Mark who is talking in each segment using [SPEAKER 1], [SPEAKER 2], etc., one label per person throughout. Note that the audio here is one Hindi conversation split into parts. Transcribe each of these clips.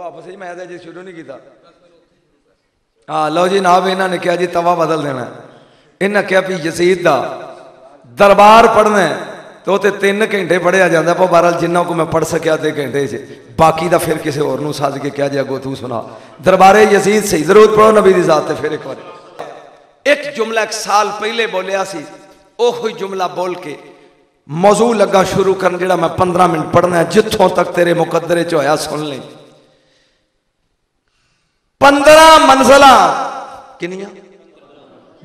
[SPEAKER 1] ਬੋਲੋ ਆਪਸ ਵਿੱਚ ਮੈਂ ਤਾਂ ਜੀ ਸ਼ੁਰੂ ਨਹੀਂ ਕੀਤਾ ਹਾਂ ਲਓ ਜੀ ਨਾਬ ਇਹਨਾਂ ਨੇ ਕਿਹਾ ਜੀ ਤਵਾ ਬਦਲ ਦੇਣਾ ਇਹਨਾਂ ਕਿਹਾ ਵੀ ਯਜ਼ੀਦ ਦਾ ਦਰਬਾਰ ਪੜਨਾ ਤੇ ਉਹ ਤੇ 3 ਘੰਟੇ ਪੜਿਆ ਜਾਂਦਾ ਪਰ ਬਹਰਾਲ ਜਿੰਨਾ ਕੋ ਮੈਂ ਪੜ ਸਕਿਆ ਤੇ ਘੰਟੇ 'ਚ ਬਾਕੀ ਦਾ ਫਿਰ ਕਿਸੇ ਹੋਰ ਨੂੰ ਸੱਜ ਕੇ ਕਿਹਾ ਜੀ ਅੱਗੋਂ ਤੂੰ ਸੁਣਾ ਦਰਬਾਰੇ ਯਜ਼ੀਦ ਸਹੀ ਜ਼ਰੂਰ ਪੜੋ ਨਬੀ ਦੀ ਜ਼ਾਤ ਤੇ ਫਿਰ ਇੱਕ ਵਾਰ ਇੱਕ ਜੁਮਲਾ ਇੱਕ ਸਾਲ ਪਹਿਲੇ ਬੋਲਿਆ ਸੀ ਉਹ ਹੀ ਜੁਮਲਾ ਬੋਲ ਕੇ ਮੌਜੂ ਲੱਗਾ ਸ਼ੁਰੂ ਕਰਨ ਜਿਹੜਾ ਮੈਂ 15 ਮਿੰਟ ਪੜਨਾ ਜਿੱਥੋਂ ਤੱਕ ਤੇਰੇ ਮੁਕੱਦਰੇ 'ਚ ਹੋਇਆ ਸੁਣ ਲਈ पंद्रह मंजिल। किनिया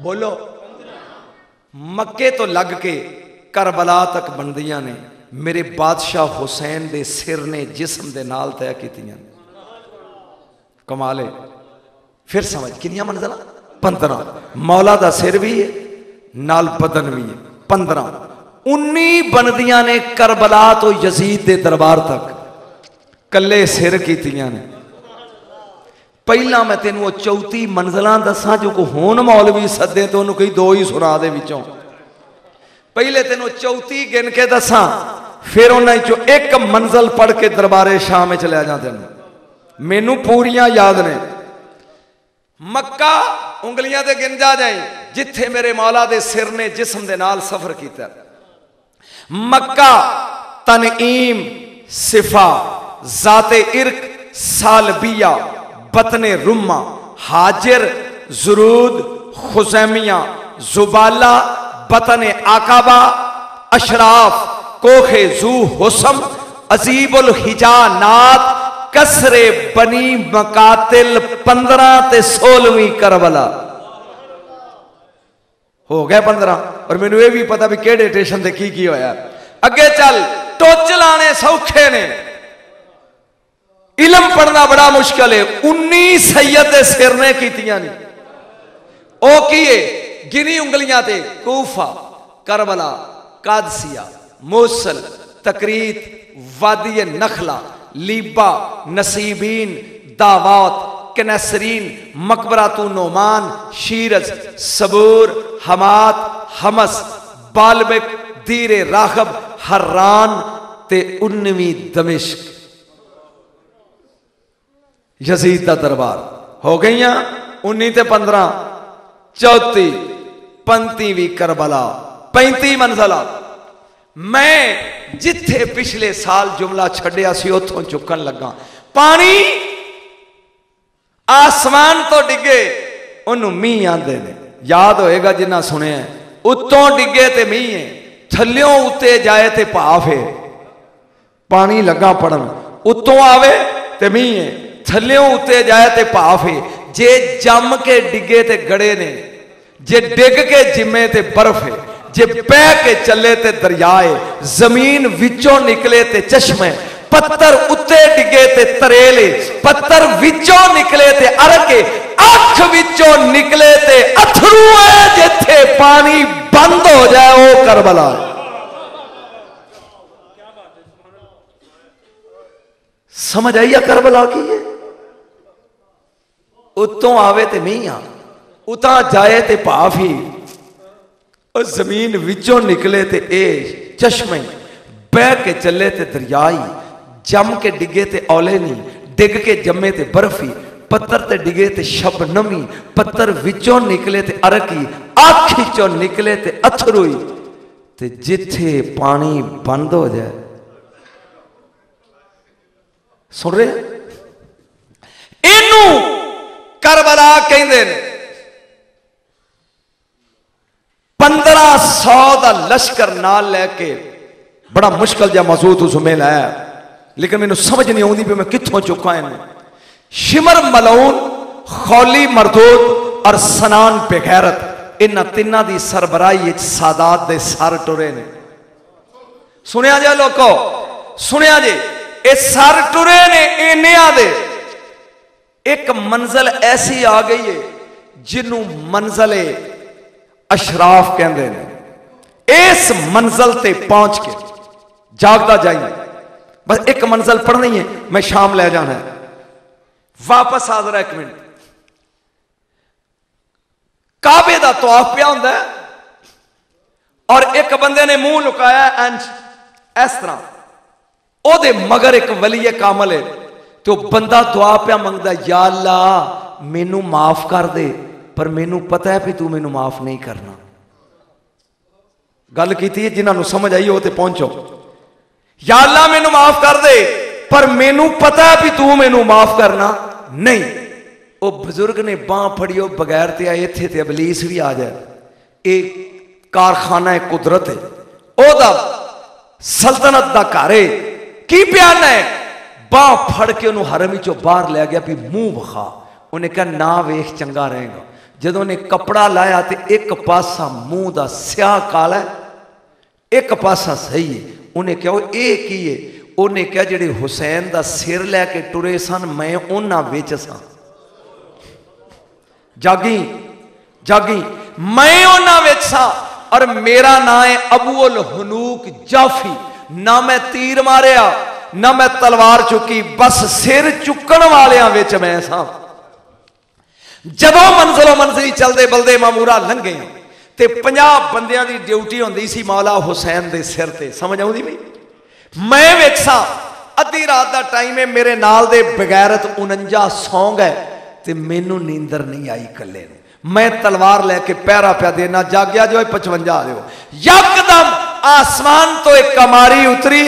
[SPEAKER 1] बोलो। मक्के तो लग के करबला तक बनदिया ने। मेरे बादशाह हुसैन दे सिर ने जिसम दे नाल तय की कमाले फिर समझ कि मंजिल? पंद्रह। मौला का सिर भी है, नाल बदन भी है। पंद्रह। उन्नी बनदिया ने करबला तो यजीद के दरबार तक। कले सिर की ने। ਪਹਿਲਾਂ ਮੈਂ ਤੈਨੂੰ ਉਹ 34 ਮੰਜ਼ਲਾਂ ਦੱਸਾਂ ਜੋ ਕੋ ਹੋਣ ਮੌਲਵੀ ਸੱਦੇ ਤੇ ਉਹਨੂੰ ਕਈ ਦੋ ਹੀ ਸੁਣਾ ਦੇ ਵਿੱਚੋਂ ਪਹਿਲੇ ਤੈਨੂੰ 34 ਗਿਣ ਕੇ ਦੱਸਾਂ ਫਿਰ ਉਹਨਾਂ ਚੋਂ ਇੱਕ ਮੰਜ਼ਲ ਪੜ ਕੇ ਦਰਬਾਰੇ ਸ਼ਾਮ ਵਿੱਚ ਲੈ ਜਾਂ ਤੈਨੂੰ ਮੈਨੂੰ ਪੂਰੀਆਂ ਯਾਦ ਨੇ ਮੱਕਾ ਉਂਗਲੀਆਂ ਤੇ ਗਿਣ ਜਾ ਜਾਈ ਜਿੱਥੇ ਮੇਰੇ ਮੌਲਾ ਦੇ ਸਿਰ ਨੇ ਜਿਸਮ ਦੇ ਨਾਲ ਸਫ਼ਰ ਕੀਤਾ ਮੱਕਾ ਤਨਈਮ ਸਿਫਾ ਜ਼ਾਤੇ ਇਰਕ ਸਾਲਬੀਆ बतने रुमा हाजिर, जरूद खुजैमिया जुबाला, बतन आकाबा, अशराफ, कोखे जू हुसम, अजीबुल हिजा नात कसरे बनी मकातिल पंद्रह ते सोलहवीं करबला। हो गए पंद्रह, और मैंने ये भी पता भी केड़े स्टेशन से की की होया। अगे चल, टोच लाने सौखे ने। इलम पढ़ना बड़ा मुश्किल है। उन्नी सैयद सिर ने कीतियाँ ने गिनी उंगलियाँ ते। Kufa, Karbala, Qadisiyah, Mosul, Tikrit, Wadi Nakhla, Liba, नसीबीन, दावात, कनसरीन, मकबरातू Noman, शीरज, सबूर, हमात, हमस, बालबिक, दीरे राखब, हर्रान ते उन्नवी दमिश्क। यजीद का दरबार। हो गई उन्नी ते पंद्रह, चौथी पंतीवी करबला, पैंती मंजिला। मैं जिथे पिछले साल जुमला छड़िया उतों चुकन लगा पानी आसमान तो डिगे ओनू मीह आते याद होएगा जिन्ना सुने उत्तों डिगे ते मीह है थल्यों उत्ते जाए ते भाफ है। पानी लगा पड़न, उत्तों आवे ते मीह है। ਥੱਲਿਓਂ ਉੱਤੇ ਜਾਏ ਤੇ ਭਾਫ ਹੈ ਜੇ ਜੰਮ ਕੇ ਡਿੱਗੇ ਤੇ ਗੜੇ ਨੇ ਜੇ ਡਿੱਗ ਕੇ ਜਿੰਮੇ ਤੇ ਬਰਫ਼ ਹੈ ਜੇ ਬਹਿ ਕੇ ਚੱਲੇ ਤੇ ਦਰਿਆ ਹੈ ਜ਼ਮੀਨ ਵਿੱਚੋਂ ਨਿਕਲੇ ਤੇ ਚਸ਼ਮੇ ਪੱਤਰ ਉੱਤੇ ਡਿੱਗੇ ਤੇ ਤਰੇਲ ਹੈ ਪੱਤਰ ਵਿੱਚੋਂ ਨਿਕਲੇ ਤੇ ਅਰਕ ਹੈ ਅੱਖ ਵਿੱਚੋਂ ਨਿਕਲੇ ਤੇ ਅਥਰੂ ਹੈ ਜਿੱਥੇ ਪਾਣੀ ਬੰਦ ਹੋ ਜਾਏ ਉਹ ਕਰਬਲਾ ਹੈ समझ आई करबला की है उतों आवे ते मीह आ। उता जाए ते भाफ ही। और ज़मीन विचों निकले ते ए चश्मे। बह के चले ते दरियाई। जम के डिगे ते औले नहीं डिग के जमे ते बर्फ़ी। पत्थर ते डिगे ते शब नमी। पत्थर विचों निकले ते अरकी। अख चो निकले ते अथरुई। ते जिथे पानी बंद हो जाए। सुन रहे इनू करबला कहते हैं पंद्रह सौ का लश्कर नाल लैके बड़ा मुश्किल जहा मौजू तू सुमे लाया लेकिन मैं समझ नहीं आती भी मैं कितों चुका इन शिमर मलौन खौली मरदूद और सनान बेगैरत इन तिना की सरबराही सादात दे सर टुरे ने। सुनिया जे लोगो सुनिया जे ये सर टुरे ने इनिया दे एक मंजिल ऐसी आ गई है, जिन्हों मंजिले अशराफ कहते हैं। इस मंजिल से पहुँच के जागता जाइए। बस एक मंजिल पढ़नी है, मैं शाम ले जाना है। वापस आ जरा एक मिनट। काबे का तौफ पिया होंगे और एक बंदे ने मुँह लुकाया इस तरह। मगर एक वलीए कामल है। तो बंदा दुआ पा मंगता या ला मैनू माफ़ कर दे, पर मैनू पता है भी तू मैनू माफ़ नहीं करना। गल की जिन्होंने समझ आई हो तो पहुंचो। या ला मैनू माफ़ कर दे, पर मैनू पता है भी तू मैनू माफ़ करना। नहीं। वो बुज़ुर्ग ने बाह फड़ी बगैर ते आए इतने ते अबलीस भी आ जाए। एक कारखाना है, कुदरत है। सल्तनत का घर है। की बयान है? ਬਾਹ ਫੜ ਕੇ ਉਹਨੂੰ ਹਰਮ ਵਿੱਚੋਂ ਬਾਹਰ ਲੈ ਗਿਆ ਵੀ ਮੂੰਹ ਵਿਖਾ ਉਹਨੇ ਕਿਹਾ ਨਾ ਵੇਖ ਚੰਗਾ ਰਹੇਗਾ ਜਦੋਂ ਉਹਨੇ ਕਪੜਾ ਲਾਇਆ ਤੇ ਇੱਕ ਪਾਸਾ ਮੂੰਹ ਦਾ ਸਿਆਹ ਕਾਲਾ ਇੱਕ ਪਾਸਾ ਸਹੀ ਹੈ ਉਹਨੇ ਕਿਹਾ ਉਹ ਇਹ ਕੀ ਹੈ ਉਹਨੇ ਕਿਹਾ ਜਿਹੜੇ ਹੁਸੈਨ ਦਾ ਸਿਰ ਲੈ ਕੇ ਟੁਰੇ ਸਨ ਮੈਂ ਉਹਨਾਂ ਵਿੱਚ ਸਾਂ ਜਾਗੀ ਜਾਗੀ ਮੈਂ ਉਹਨਾਂ ਵਿੱਚ ਸਾਂ ਔਰ ਮੇਰਾ ਨਾਂ ਹੈ ਅਬੂ ਅਲ ਹਨੂਕ ਜਾਫੀ ਨਾ ਮੈਂ ਤੀਰ ਮਾਰਿਆ ਨਾ ਮੈਂ ਤਲਵਾਰ ਚੁੱਕੀ ਬਸ ਸਿਰ ਚੁੱਕਣ ਵਾਲਿਆਂ ਵਿੱਚ ਮੈਂ ਸਾਂ ਜਦੋਂ ਮੰਜ਼ਲੋ ਮੰਜ਼ਲੀ ਚਲਦੇ ਬਲਦੇ ਮਾਮੂਰਾ ਲੰਘੇ ਤੇ 50 ਬੰਦਿਆਂ ਦੀ ਡਿਊਟੀ ਹੁੰਦੀ ਸੀ ਮੌਲਾ ਹੁਸੈਨ ਦੇ ਸਿਰ ਤੇ ਸਮਝ ਆਉਂਦੀ ਬਈ ਮੈਂ ਵੇਖਾਂ ਅੱਧੀ ਰਾਤ ਦਾ ਟਾਈਮ ਹੈ ਮੇਰੇ ਨਾਲ ਦੇ ਬਗੈਰਤ 49 ਸੌਂਗ ਹੈ ਤੇ ਮੈਨੂੰ ਨੀਂਦਰ ਨਹੀਂ ਆਈ ਇਕੱਲੇ ਨੂੰ ਮੈਂ ਤਲਵਾਰ ਲੈ ਕੇ ਪਹਿਰਾ ਪਿਆ ਦੇਣਾ ਜਾਗਿਆ ਜੋ 55 ਆ ਦਿਓ ਯਕਦਮ ਆਸਮਾਨ ਤੋਂ ਇੱਕ ਕਮਾਰੀ ਉਤਰੀ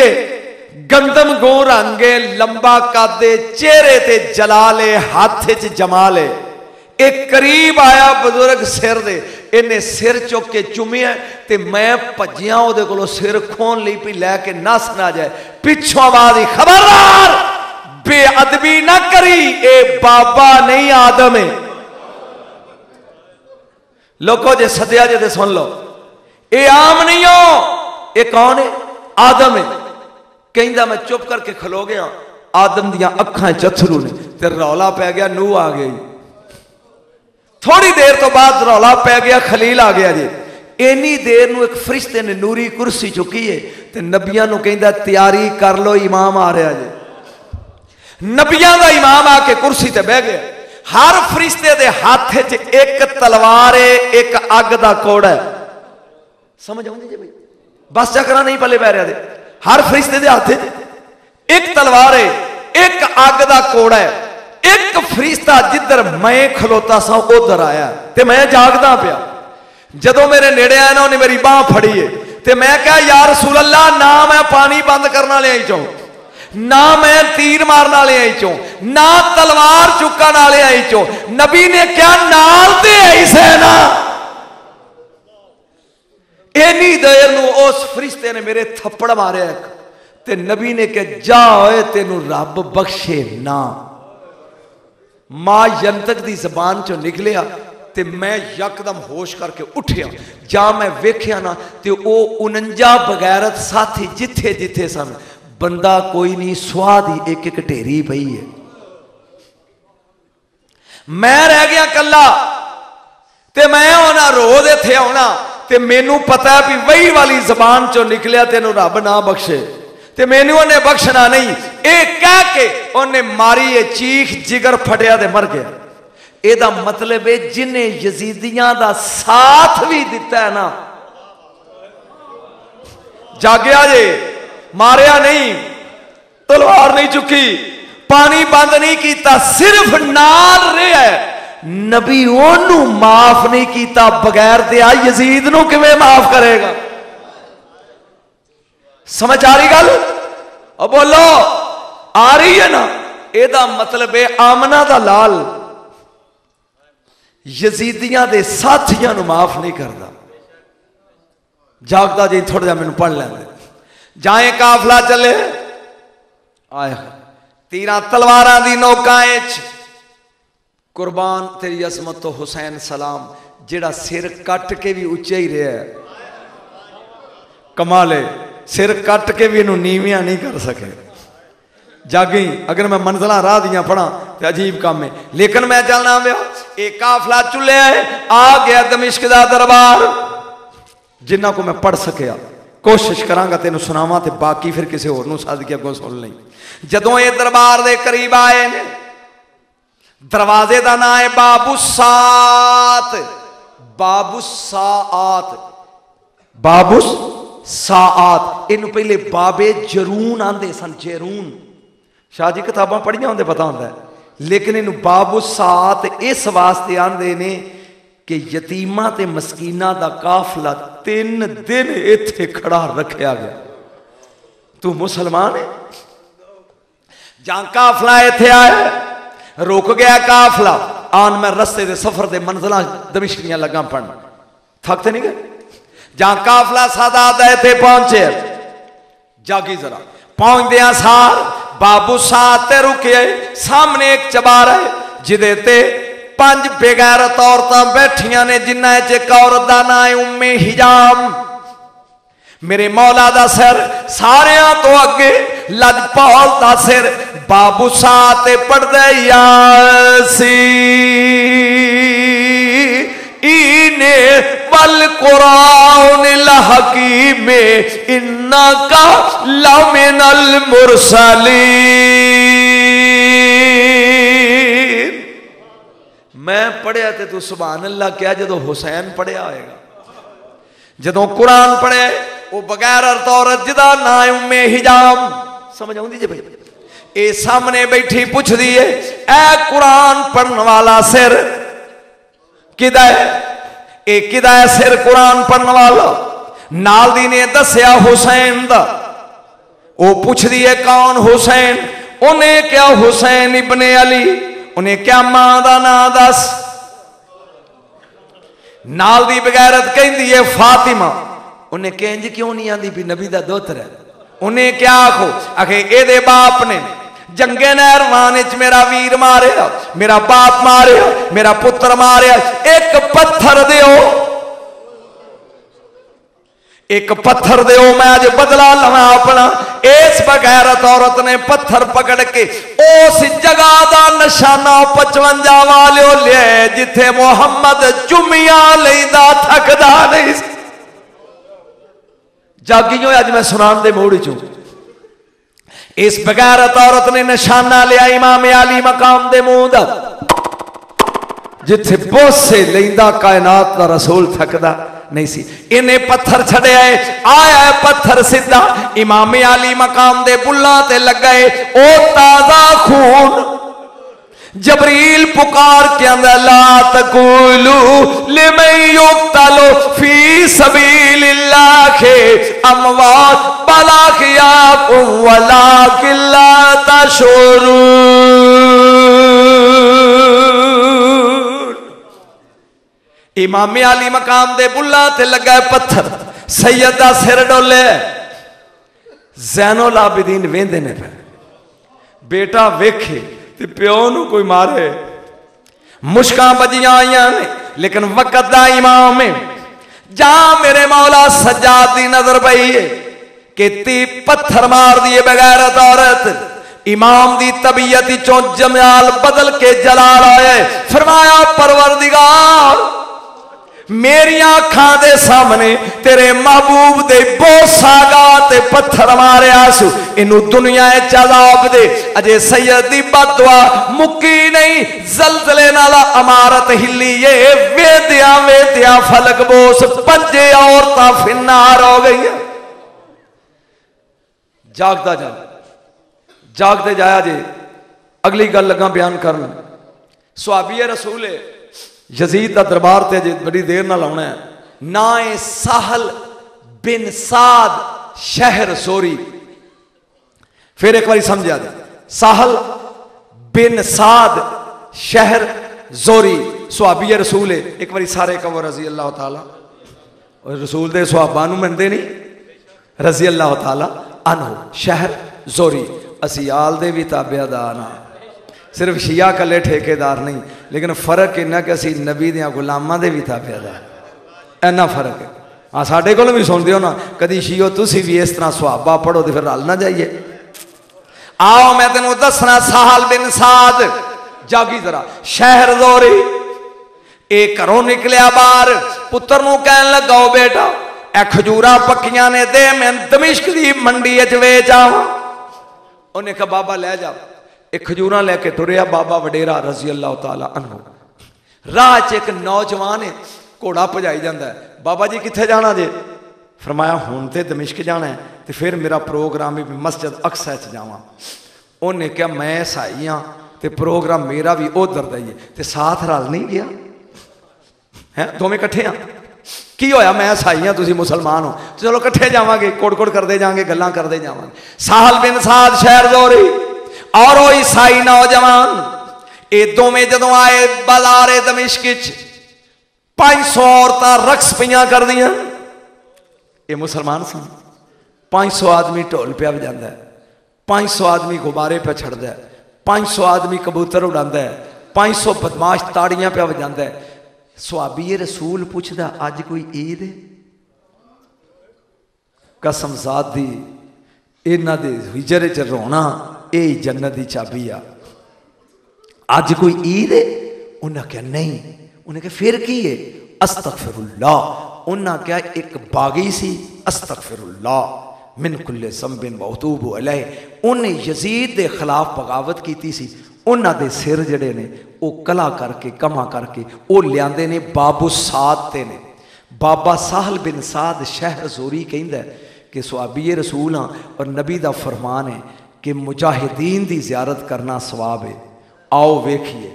[SPEAKER 1] गंदम गो रंगे लंबा कादे, चेहरे ते जलाले हाथ च जमाले एक करीब आया बजुर्ग सिर दे, इन्हें सिर चुक के चुमिया, ते मैं भजिया को सिर खोन ली भी लैके नस ना जाए। पिछों आवाज़ खबरदार, बेअदबी ना करी, ए बाबा नहीं आदम है। लोगो जे सद्या जे सुन लो ये आम नहीं हो ये कौन है? आदम है। ਕਹਿੰਦਾ ਮੈਂ ਚੁੱਪ ਕਰਕੇ ਖਲੋ ਗਿਆ ਆਦਮ ਦੀਆਂ ਅੱਖਾਂ 'ਚ ਅਥਰੂ ਨੇ ਤੇ ਰੌਲਾ ਪੈ ਗਿਆ ਨੂਹ ਆ ਗਈ ਥੋੜੀ ਦੇਰ ਤੋਂ ਬਾਅਦ ਰੌਲਾ ਪੈ ਗਿਆ ਖਲੀਲ ਆ ਗਿਆ ਜੀ ਇੰਨੀ ਦੇਰ ਨੂੰ ਇੱਕ ਫਰਿਸ਼ਤੇ ਨੇ ਨੂਰੀ ਕੁਰਸੀ ਚੁੱਕੀ ਏ ਤੇ ਨਬੀਆਂ ਨੂੰ ਕਹਿੰਦਾ ਤਿਆਰੀ ਕਰ ਲੋ ਇਮਾਮ ਆ ਰਿਹਾ ਜੀ ਨਬੀਆਂ ਦਾ ਇਮਾਮ ਆ ਕੇ ਕੁਰਸੀ ਤੇ ਬਹਿ ਗਿਆ ਹਰ ਫਰਿਸ਼ਤੇ ਦੇ ਹੱਥ 'ਚ ਇੱਕ ਤਲਵਾਰ ਏ ਇੱਕ ਅੱਗ ਦਾ ਕੋੜਾ ਹੈ ਸਮਝ ਆਉਂਦੀ ਜੀ ਬਈ ਬਸ ਚੱਕਰਾਂ ਨਹੀਂ ਪੱਲੇ ਪੈ ਰਿਆ ਦੇ हर फरिश्ते हाथ एक तलवार है, एक अग का कोड़ा है, एक फरिश्ता जिधर मैं खलोता सा, उधर आया तो मैं जागदा पिया। जो मेरे नेड़े आया ना, उन्हें मेरी बाह फड़ी है। तो मैं क्या यार सुल्ला ना मैं पानी बंद करने लिया चो ना मैं तीर मारने आई चो ना तलवार चुकन आई चो नबी ने क्या नाल दे आई सैना ਤੇ ਆਈ ਸੈਨਾ ਇੰਨੀ ਦੇਰ ਨੂੰ ਉਸ ਫਰਿਸ਼ਤੇ ਨੇ ਮੇਰੇ ਥੱਪੜ ਮਾਰਿਆ ਇੱਕ ਤੇ ਨਬੀ ਨੇ ਕਿਹਾ ਜਾ ਓਏ ਤੈਨੂੰ ਰੱਬ ਬਖਸ਼ੇ ਨਾ ਮਾਂ ਜਨਤਕ ਦੀ ਜ਼ਬਾਨ ਚੋਂ ਨਿਕਲਿਆ ਤੇ ਮੈਂ ਯਕਦਮ ਹੋਸ਼ ਕਰਕੇ ਉੱਠਿਆ ਜਾਂ ਮੈਂ ਵੇਖਿਆ ਨਾ ਤੇ ਉਹ 49 ਬਗੈਰਤ ਸਾਥੀ ਜਿੱਥੇ ਜਿੱਥੇ ਸਨ ਬੰਦਾ ਕੋਈ ਨਹੀਂ ਸਵਾਦ ਹੀ ਇੱਕ ਇੱਕ ਢੇਰੀ ਪਈ ਹੈ ਮੈਂ ਰਹਿ ਗਿਆ ਕੱਲਾ ਤੇ ਮੈਂ ਉਹਨਾਂ ਰੋਜ਼ ਇੱਥੇ ਆਉਣਾ ਤੇ ਮੈਨੂੰ ਪਤਾ ਵੀ ਵਹੀ ਵਾਲੀ ਜ਼ਬਾਨ ਚੋਂ ਨਿਕਲਿਆ ਤੈਨੂੰ ਰੱਬ ਨਾ ਬਖਸ਼ੇ ਤੇ ਮੈਨੂੰ ਉਹਨੇ ਬਖਸ਼ਣਾ ਨਹੀਂ ਇਹ ਕਹਿ ਕੇ ਉਹਨੇ ਮਾਰੀ ਇਹ ਚੀਖ ਜਿਗਰ ਫਟਿਆ ਤੇ ਮਰ ਗਿਆ ਇਹਦਾ ਮਤਲਬ ਹੈ ਜਿਨੇ ਯਜ਼ੀਦੀਆਂ ਦਾ ਸਾਥ ਵੀ ਦਿੱਤਾ ਹੈ ਨਾ ਜਾਗਿਆ ਜੇ ਮਾਰਿਆ ਨਹੀਂ ਤਲਵਾਰ ਨਹੀਂ ਚੁੱਕੀ ਪਾਣੀ ਬੰਦ ਨਹੀਂ ਕੀਤਾ ਸਿਰਫ ਨਾਲ ਰਿਹਾ नबी ओनू माफ़ नहीं किया बगैर दिया यजीद नु माफ़ करेगा? समझ आ रही गल? बोलो, आ रही है ना? एदा मतलब है आमना का लाल। यजीदिया के साथियों माफ़ नहीं करता जागता जी, थोड़ा जा मैं पढ़ लें जाए काफला चले। आए तीर तलवारा की नौकाएँ ਦੀ ਨੌਕਾਂ ਚ ਕੁਰਬਾਨ ਤੇਰੀ ਅਸਮਤ ਤੋਂ ਹੁਸੈਨ ਸਲਾਮ ਜਿਹੜਾ ਸਿਰ ਕੱਟ ਕੇ ਵੀ ਉੱਚਾ ਹੀ ਰਿਹਾ ਕਮਾਲੇ ਸਿਰ ਕੱਟ ਕੇ ਵੀ ਇਹਨੂੰ ਨੀਵੀਆਂ ਨਹੀਂ ਕਰ ਸਕੇ ਜਾਗੀ ਅਗਰ ਮੈਂ ਮੰਜ਼ਲਾਂ ਰਾਹ ਦੀਆਂ ਪੜਾਂ ਤੇ ਅਜੀਬ ਕੰਮ ਹੈ ਲੇਕਿਨ ਮੈਂ ਚੱਲਣਾ ਪਿਆ ਇਹ ਕਾਫਲਾ ਚੁੱਲਿਆ ਹੈ ਆ ਗਿਆ ਦਮਿਸ਼ਕ ਦਾ ਦਰਬਾਰ ਜਿੰਨਾ ਕੋ ਮੈਂ ਪੜ ਸਕਿਆ ਕੋਸ਼ਿਸ਼ ਕਰਾਂਗਾ ਤੈਨੂੰ ਸੁਣਾਵਾਂ ਤੇ ਬਾਕੀ ਫਿਰ ਕਿਸੇ ਹੋਰ ਨੂੰ ਸੱਦ ਕੇ ਅੱਗੋਂ ਸੁਣ ਲਈ ਜਦੋਂ ਇਹ ਦਰਬਾਰ ਦੇ ਕਰੀਬ ਆਏ ਨੇ दरवाजे का ना है बाबू सात। बाबू सात। बाबू सात। इन पहले बाबे जरून आते सन, जरून। शाह जी किताबा पढ़िया होंगे पता होंगे लेकिन इन बाबू सात इस वास्ते आते ने कि यतीम से मस्कीन का काफिला तीन दिन इतने खड़ा रखा गया। तू मुसलमान है? इत इतने आया रुक गया काफला। आन मैं रस्ते दे सफ़र दे मंजिल दमिश्कियाँ लगा पढ़न थक नहीं गए? जहाँ काफला सादात है थे पहुँचे। जागी जरा। पहुंचद सार। बाबू साथ रुके सामने एक चबार है जिदे ते पंज बेगैरत औरत बैठिया ने, जिन्हें एक औरत का ना है उम्मे हिजाम। मेरे मौला का सिर सारिया तो अगे लजपाल का सिर। बाबू शाह ते पढ़ते यासी ने बल कुरान लहकी में, इन्ना का लमिनल मुरसली मैं पढ़िया तो तू सुबह अल्लाह क्या जो हुसैन पढ़िया होगा जो कुरान पढ़े वो बगैर अर्थ औरत जिदा ना उमे हिजाम। समझ भाई? ये सामने बैठी पुछ दी है ए कुरान पढ़ने वाला सिर है? सिर कुरान पढ़ने वाला? नाल दी ने दसिया हुसैन दा। वो पुछ दी है कौन हुसैन? उन्हें क्या हुसैन इबने अली? उन्हें क्या माँ का ना दस? नाल दी बगैरत कहती है फातिमा। उन्हें कहंज क्यों नहीं आती भी नबी का दोत्र है। उन्हें क्या आखो? आखे ए बाप ने जंगे नहरवान मेरा वीर मारे मेरा बाप मारे मेरा पुत्र मारे एक पत्थर दो एक पत्थर दो मैं अज बदला लवा अपना। इस बगैरत औरत ने पत्थर पकड़ के उस जगह का निशाना पचवंजा वाले ले, जिथे मुहम्मद चुमिया लेदा नहीं जागी अज मैं सुनान दे मोड़ चू। इस बगैरत औरत ने निशाना लिया, इमाम आली मकाम दे मुँह जिथे बोसे लेंदा, कायनात का रसूल थकदा नहीं सी। इन्हें पत्थर छड़े आए, आया है पत्थर सीधा इमाम आली मकाम दे बुल्ला ते लग गए ओ ताज़ा खून। जबरील पुकार के अंदर ला तकूलू लिमयुक्तलो फ़ी सबीलिल्लाह, अमवात बला किया वला आली मकाम दे बुल्ला ते लगा पत्थर, सैयद का सिर डोले। जैनो लाबिदीन वेंदे ने बेटा वेखे प्यो कोई मारे। मुश्का बजिया आई ने, लेकिन वकत इमाम जा मेरे मौला सजा की नज़र पई है, कि ती पत्थर मार दिए बगैर औरत इमाम की तबीयत चो जमाल बदल के जलाल आए। फरमाया, परवरदिगार मेरिया अखा दे सामने, तेरे महबूब दे बोसागा ते पत्थर मारे आसू। इनू दुनिया चलाब दे। अजे सैयद दी बदवा मुक्की नहीं, जलजले नाला अमारत हिली ये वेद्या वेद्या, फलक बोस, पंजे औरतां फिनार हो गई जागता जा। जागते जाया जे। अगली गल लगा बयान करना। सुहाबी रसूल यजीद का दरबार से अजे बड़ी देर ना है। ना है साहल बिन साद शहर सोरी। फिर एक बार समझा दे। साहल बिन साद शहर जोरी। सुहाबी रसूल है। एक बार सारे कवर रज़ी अल्लाह तला रसूल के सुहाबा मनते नहीं। रज़ी अल्लाह तला अनो शहर जोरी। असी आल दे भी हाँ सिर्फ़ शिया कले ठेकेदार नहीं, लेकिन फ़र्क इन्ना कि असं नबी दिया गुलामा के भी ताबेदार इन्ना फ़र्क है। हाँ साढ़े को भी सुनते हो ना कभी शीओ तुम भी इस तरह सुहाबा पढ़ो तो फिर रल ना जाइए। आओ, मैं तेन दसना साहल बिन साद। जागी जरा, शहर दौरे। ये घरों निकलिया बार पुत्र कह लगाओ बेटा ए खजूर पक्किया ने दे मैं दमिश्क मंडी वेच आवा। उन्हें कहा बाबा, लै जा। ਇਹ ਖਜੂਰਾਂ ਲੈ ਕੇ ਤੁਰਿਆ ਬਾਬਾ ਵਡੇਰਾ ਰਜ਼ੀ ਅੱਲਾਹ ਤਾਲਾ ਅਨਹੁ ਰਾਹ 'ਚ ਇੱਕ ਨੌਜਵਾਨ ਹੈ ਘੋੜਾ ਭਜਾਈ ਜਾਂਦਾ ਬਾਬਾ ਜੀ ਕਿੱਥੇ ਜਾਣਾ ਜੇ ਫਰਮਾਇਆ ਹੁਣ ਤੇ ਦਮਿਸ਼ਕ ਜਾਣਾ ਹੈ ਤੇ ਫਿਰ ਮੇਰਾ ਪ੍ਰੋਗਰਾਮ ਹੈ ਮਸਜਿਦ ਅਕਸਾ 'ਚ ਜਾਵਾਂ ਉਹਨੇ ਕਿਹਾ ਮੈਂ ਸਾਈ ਆ ਤੇ ਪ੍ਰੋਗਰਾਮ ਮੇਰਾ ਵੀ ਉਧਰ ਦਾ ਹੀ ਹੈ ਤੇ ਸਾਥ ਰਲ ਨਹੀਂ ਗਿਆ ਹੈ ਦੋਵੇਂ ਇਕੱਠੇ ਆ ਕੀ ਹੋਇਆ ਮੈਂ ਸਾਈ ਆ ਤੁਸੀਂ ਮੁਸਲਮਾਨ ਹੋ ਚਲੋ ਇਕੱਠੇ ਜਾਵਾਂਗੇ ਕੋੜ-ਕੋੜ ਕਰਦੇ ਜਾਵਾਂਗੇ ਗੱਲਾਂ ਕਰਦੇ ਜਾਵਾਂਗੇ ਸਾਹਲ ਬਿਨ ਸਾਦ ਸ਼ਹਿਰ ਜੋਰੀ ਔਰ ਉਹ ਈਸਾਈ ਨੌਜਵਾਨ ਇਹ ਦੋਵੇਂ ਜਦੋਂ ਆਏ ਬਾਜ਼ਾਰੇ ਦਮਿਸ਼ਕ ਵਿੱਚ 500 ਔਰਤਾਂ ਰਕਸ ਪਈਆਂ ਕਰਦੀਆਂ ਇਹ ਮੁਸਲਮਾਨ ਸਨ 500 ਆਦਮੀ ਢੋਲ ਪਿਆ ਵਜਾਉਂਦਾ 500 ਆਦਮੀ ਗੁਬਾਰੇ ਪਿਆ ਛੱਡਦਾ 500 ਆਦਮੀ ਕਬੂਤਰ ਉਡਾਉਂਦਾ 500 ਬਦਮਾਸ਼ ਤਾੜੀਆਂ ਪਿਆ ਵਜਾਉਂਦਾ ਸੁਹਾਬੀ ਰਸੂਲ ਪੁੱਛਦਾ ਅੱਜ ਕੋਈ ਈਦ ਹੈ ਕਸਮ ਜ਼ਾਤ ਦੀ ਇਹਨਾਂ ਦੇ ਹਿਜਰੇ ਚ ਰੋਣਾ यही जन्नत की चाबी आ। अज कोई ईद है? उन्हें क्या नहीं। उन्हें क्या फिर की है? अस्तफिरुल्ला उन्हें क्या एक बागी सी। अस्तफिरुल्ला मिन कुल्ले संबिन बहुतूब अलह। उन्हें यजीद के खिलाफ बगावत की सी। उन्होंने सिर जड़े ने, वो कला करके, कमा करके, वो लिया ने, बाबू साध ते ने। बाबा साहल बिन साध शहर जोरी कहता कि सुहाबीए रसूल हाँ और नबी का फरमान है ਕਿ ਮੁਜਾਹਿਦੀਨ ਦੀ ਜ਼ਿਆਰਤ ਕਰਨਾ ਸਵਾਬ ਹੈ ਆਓ ਵੇਖੀਏ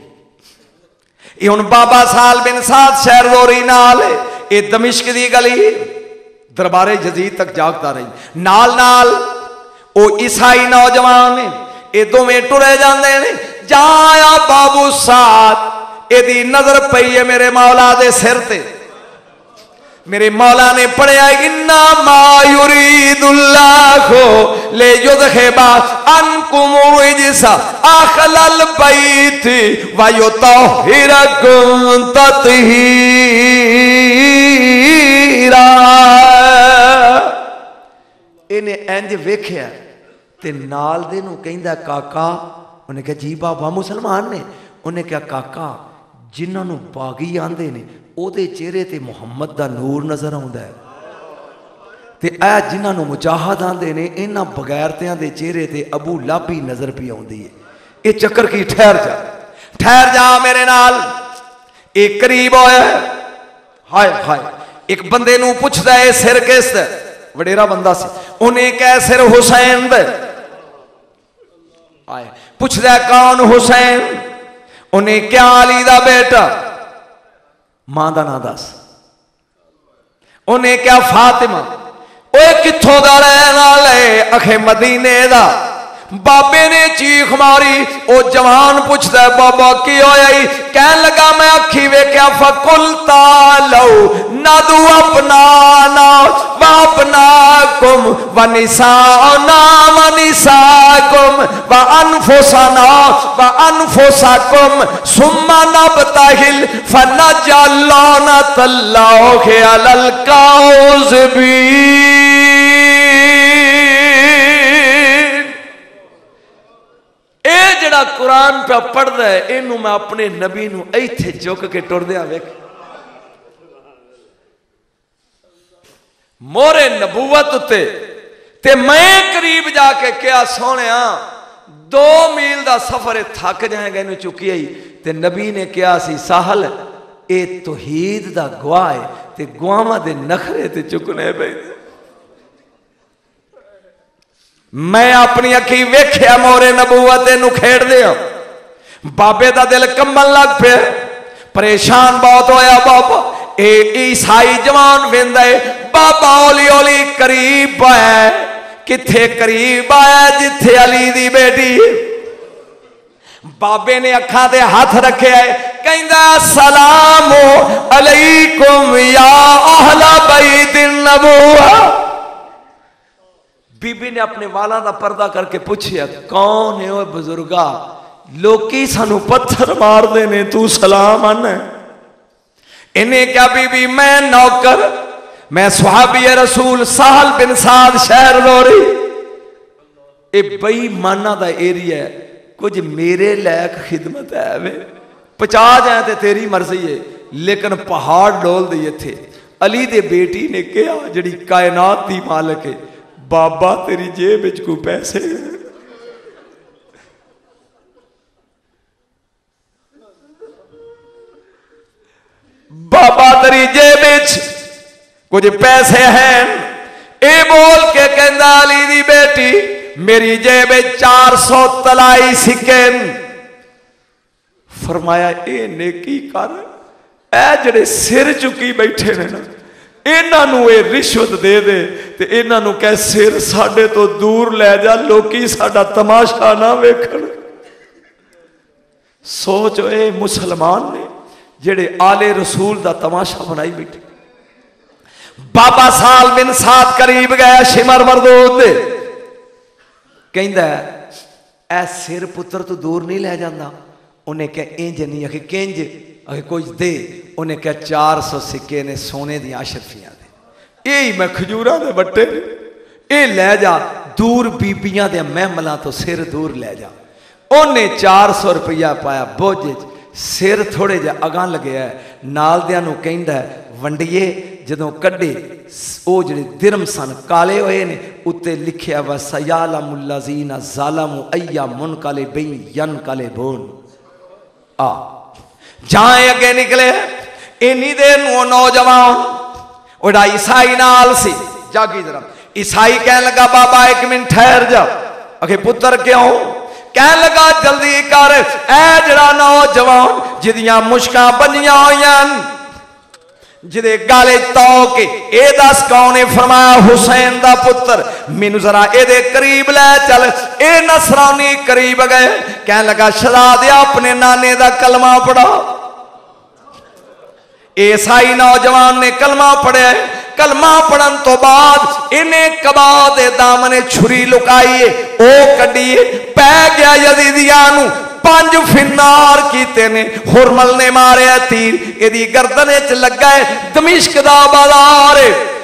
[SPEAKER 1] ਇਹ ਹੁਣ ਬਾਬਾ ਸਾਲ ਬਿਨ ਸਾਦ ਸ਼ਹਿਰ ਜ਼ੋਰੀ ਨਾਲ ਇਹ ਦਮਿਸ਼ਕ ਦੀ ਗਲੀ ਦਰਬਾਰੇ ਜਜ਼ੀਦ ਤੱਕ ਜਾਗਦਾ ਰਹੀ ਨਾਲ ਨਾਲ ਉਹ ਈਸਾਈ ਨੌਜਵਾਨ ਨੇ ਇਹ ਦੋਵੇਂ ਟੁਰੇ ਜਾਂਦੇ ਨੇ ਜਾਇਆ ਬਾਬੂ ਸਾਦ ਇਹਦੀ ਨਜ਼ਰ ਪਈ ਹੈ ਮੇਰੇ ਮੌਲਾ ਦੇ ਸਿਰ ਤੇ मेरे मौला ने पढ़िया, इन्ना मायुरीदुल्लाह ले युदहिबा अनकुम रिजसा अखलल बैत व युतहिरकुम ततहीरा। इने इंज वेखिया, ते नाल दे नु काका, उन्हें क्या जी बाबा, मुसलमान ने। उन्हें क्या काका, जिन्हों बागी आते ने ਉਹਦੇ ਚਿਹਰੇ ਤੇ ਮੁਹੰਮਦ ਦਾ ਨੂਰ ਨਜ਼ਰ ਆਉਂਦਾ ਹੈ ਤੇ ਇਹ ਜਿਨ੍ਹਾਂ ਨੂੰ ਮੁਜਾਹਦ ਆਂਦੇ ਨੇ ਇਹਨਾਂ ਬਗੈਰਤਿਆਂ ਦੇ ਚਿਹਰੇ ਤੇ ਅਬੂ ਲਾਬੀ ਨਜ਼ਰ ਪਈ ਆਉਂਦੀ ਹੈ ਇਹ ਚੱਕਰ ਕੀ ਠਹਿਰ ਜਾ ਠਹਿਰ ਜਾ ਮੇਰੇ ਨਾਲ ਇਹ ਕਰੀਬ ਹੋਇਆ ਹਾਏ ਹਾਏ ਇੱਕ ਬੰਦੇ ਨੂੰ ਪੁੱਛਦਾ ਇਹ ਸਿਰ ਕਿਸ ਦਾ ਵਡੇਰਾ ਬੰਦਾ ਸੀ ਉਹਨੇ ਕਹਿ ਸਿਰ ਹੁਸੈਨ ਦਾ ਆਏ ਪੁੱਛਦਾ ਕੌਣ ਹੁਸੈਨ ਉਹਨੇ ਕਿਹਾ ਅਲੀ ਦਾ ਬੇਟਾ माँ का ना दस उन्हें क्या फातिमा? ओए कितों का रहना ले अखे मदीने का बाबे ने चीख मारी ओ जवान पुछता बाबा, की आई कह लगा, मैं अखी वेख्या फकुल तालो नादू अपना, ना बापना कुम। व निशा ना व निशा कुम। व अनफोसा, ना व अनफोसा कुम। सुमा ना बताहिल फना जाला ना तल्लाओ खे अलल काउज भी। ਇਹ ਜਿਹੜਾ ਕੁਰਾਨ ਪਿਆ ਪੜਦਾ ਹੈ ਇਹਨੂੰ ਮੈਂ ਆਪਣੇ ਨਬੀ ਨੂੰ ਇੱਥੇ ਝੁਕ ਕੇ ਟੁਰਦਿਆਂ ਵੇਖ ਮੋਰੇ ਨਬੂਵਤ ਉਤੇ ਤੇ ਮੈਂ ਕਰੀਬ ਜਾ ਕੇ ਕਿਹਾ ਸੋਹਣਿਆ 2 ਮੀਲ ਦਾ ਸਫ਼ਰ ਇਹ ਥੱਕ ਜਾਏਗਾ ਇਹਨੂੰ ਚੁੱਕੀ ਆਈ ਤੇ ਨਬੀ ਨੇ ਕਿਹਾ ਸੀ ਸਾਹਲ ਇਹ ਤੋਹੀਦ ਦਾ ਗਵਾਹ ਹੈ ਤੇ ਗਵਾਹਾਂ ਦੇ ਨਖਰੇ ਤੇ ਚੁੱਕਨੇ ਪੈਂਦੇ ਮੈਂ ਆਪਣੀ ਅੱਖੀ ਵੇਖਿਆ ਮੋਰੇ ਨਬੂਵਤ ਇਹਨੂੰ ਖੇਡਦੇ ਆ ਬਾਬੇ ਦਾ ਦਿਲ ਕੰਬਣ ਲੱਗ ਪਿਆ ਪਰੇਸ਼ਾਨ ਬਹੁਤ ਹੋਇਆ ਬਾਬਾ ਇਹ ਈਸਾਈ ਜਵਾਨ ਵੇਂਦਾ ਏ ਬਾਬਾ ਹੌਲੀ ਹੌਲੀ ਕਰੀਬ ਆਇਆ ਕਿੱਥੇ ਕਰੀਬ ਆਇਆ ਜਿੱਥੇ ਅਲੀ ਦੀ ਬੇਟੀ ਬਾਬੇ ਨੇ ਅੱਖਾਂ ਤੇ ਹੱਥ ਰੱਖਿਆ ਏ ਕਹਿੰਦਾ ਸਲਾਮ ਅਲੈਕੁਮ ਯਾ ਅਹਲਾ ਬੈਤ ਨਬੂਆ बीबी ने अपने वाला का परा करके पूछिया, कौन है वो बजुर्गा? लोग सू पत्थर मारते देने तू सलाम अन इन्हें क्या बीबी, मैं नौकर, मैं सुहाबी रसूल, साहल बिन साध शहर लोरी। ये बेईमाना का एरिया है, कुछ मेरे लायक खिदमत है, वे। पचा जाए तो तेरी मर्ज़ी है, लेकिन पहाड़ डोल दी इतने अली दे बेटी ने कहा जी कायनात की मालक है ਬਾਬਾ ਤੇਰੀ ਜੇਬ ਵਿੱਚ ਕੋਈ ਪੈਸੇ ਬਾਬਾ ਤੇਰੀ ਜੇਬ ਵਿੱਚ ਕੁਝ ਪੈਸੇ ਹਨ ਇਹ ਬੋਲ ਕੇ ਕਹਿੰਦਾ ਅਲੀ ਦੀ ਬੇਟੀ मेरी जेब चार सौ तलाई सिक्के फरमाया ये नेकी कर ए जड़े सिर चुकी बैठे ने ना इन्हों ये रिश्वत दे दे ते कह सिर साडे तो दूर लै जा साडा तमाशा ना वेखण सोच ए मुसलमान ने जेड़े आले रसूल का तमाशा बनाई बैठे बाबा साल बिन सात करीब गया शिमर मरदूद कहता सिर पुत्र तू दूर नहीं लै जाता उन्हें क्या इंज नहीं आखि किंज कुछ दे, उन्हें क्या चार सौ सिक्के ने सोने दिया दे। यही मैं खजूर के बट्टे ये लै जा, दूर बीबिया महमलों तो सिर दूर लै जा। उन्हें चार सौ रुपया पाया बोझ सिर थोड़े जे अगा लगे नालद्या कहता वंडिए जो कड़े वो जे दिरम सन काले हुए ने, उत्ते लिखिया वा, सयाला मुला जीना जाला मु अया मुन काले बई जाए अगे निकले। इन्नी देर नौजवान ओड़ा ईसाई नाल सी। जागी जरा। ईसाई कह लगा, बाबा, एक मिनट ठहर जा। अगे पुत्र क्यों? कह लगा, जल्दी कर। ए जरा नौजवान जिदिया मुश्क बनिया हुई जिदे गाले तो के ए दस कौन फरमाया हुसैन का पुत्र। मेनू जरा ए करीब लै चल। ए नसरानी करीब गए। कह लगा शरा दिया अपने नाने का कलमा पढ़ा। ईसाई नौजवान ने कलमा पढ़िया कलमा पढ़न तो बाद इन्हें कबा के दामने छुरी लुकाई ओ कढ़ीए पै गया यदीदिया पाँच फिनार किते ने हुरमल ने मारे तीर यदि गर्दन च लगा है दमिश्क का बाज़ार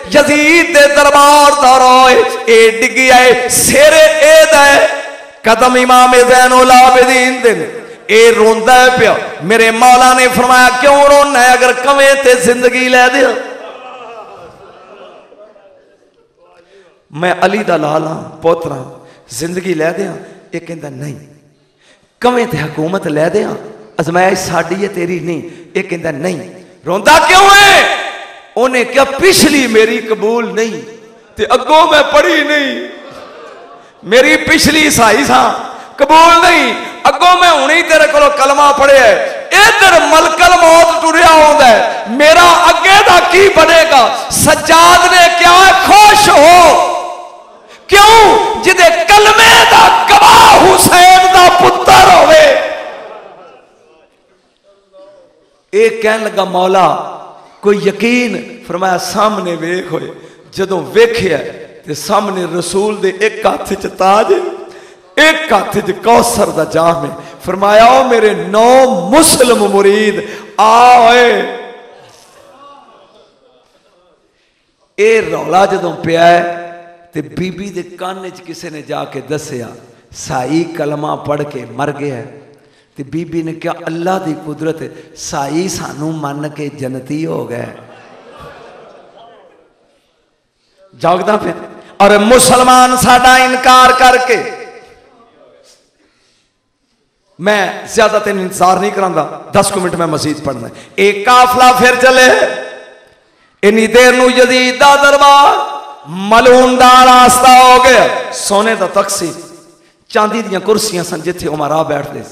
[SPEAKER 1] यजीद दे दरबार का रोए ए डिगी आए सिर ए कदम इमाम जैनुल आबिदीन दिन ए रोंदा पिया मेरे मौला ने फरमाया क्यों रोना है अगर कवे ते ज़िंदगी लै दिया मैं अली का लाल हाँ पोतरा ज़िंदगी लै दिया ये कहता नहीं कवें तो हुकूमत लै दिया अजमाइश साड़ी है तेरी नहीं। ये कहता नहीं। रोंदा क्यों है? उन्हें क्या पिछली मेरी कबूल नहीं? ते अगों मैं पढ़ी नहीं। मेरी पिछली साई सा कबूल नहीं। अगों मैं हूँ ही तेरे को कलमा पढ़िया इधर मलकल मौत टुरिया है मेरा अगे का की बनेगा? सज्जाद ने क्या खुश हो। क्यों? जिदे कलमे का गवाह हुसैन का पुत्र एक कह लगा, मौला, कोई यकीन? फरमाया, सामने वेख होए जो वेख्या, ते सामने रसूल दे एक हाथ च ताज एक हाथ च कौसर का जाम है। फरमाया मेरे नौ मुस्लिम मुरीद आए ए। रौला जो पिया है ਤੇ ਬੀਬੀ ਦੇ ਕੰਨ 'ਚ ਕਿਸੇ ਨੇ ਜਾ ਕੇ ਦੱਸਿਆ ਸਾਈ ਕਲਮਾ ਪੜ ਕੇ ਮਰ ਗਿਆ ਤੇ ਬੀਬੀ ਨੇ ਕਿਹਾ ਅੱਲਾ ਦੀ ਕੁਦਰਤ ਸਾਈ ਸਾਨੂੰ ਮੰਨ ਕੇ ਜਨਤੀ ਹੋ ਗਿਆ ਜਾਗਦਾ ਫਿਰ ਔਰ ਮੁਸਲਮਾਨ ਸਾਡਾ ਇਨਕਾਰ ਕਰਕੇ मैं ज्यादा तेन इंतजार नहीं करा दस कु मिनट मैं मसीद पढ़ना एक काफला फिर चले इन्नी देर नजीद का दरबार मलून का रास्ता हो गया। सोने का तख्सी चांदी दुरसियाँ सन जिथे उमरा बैठते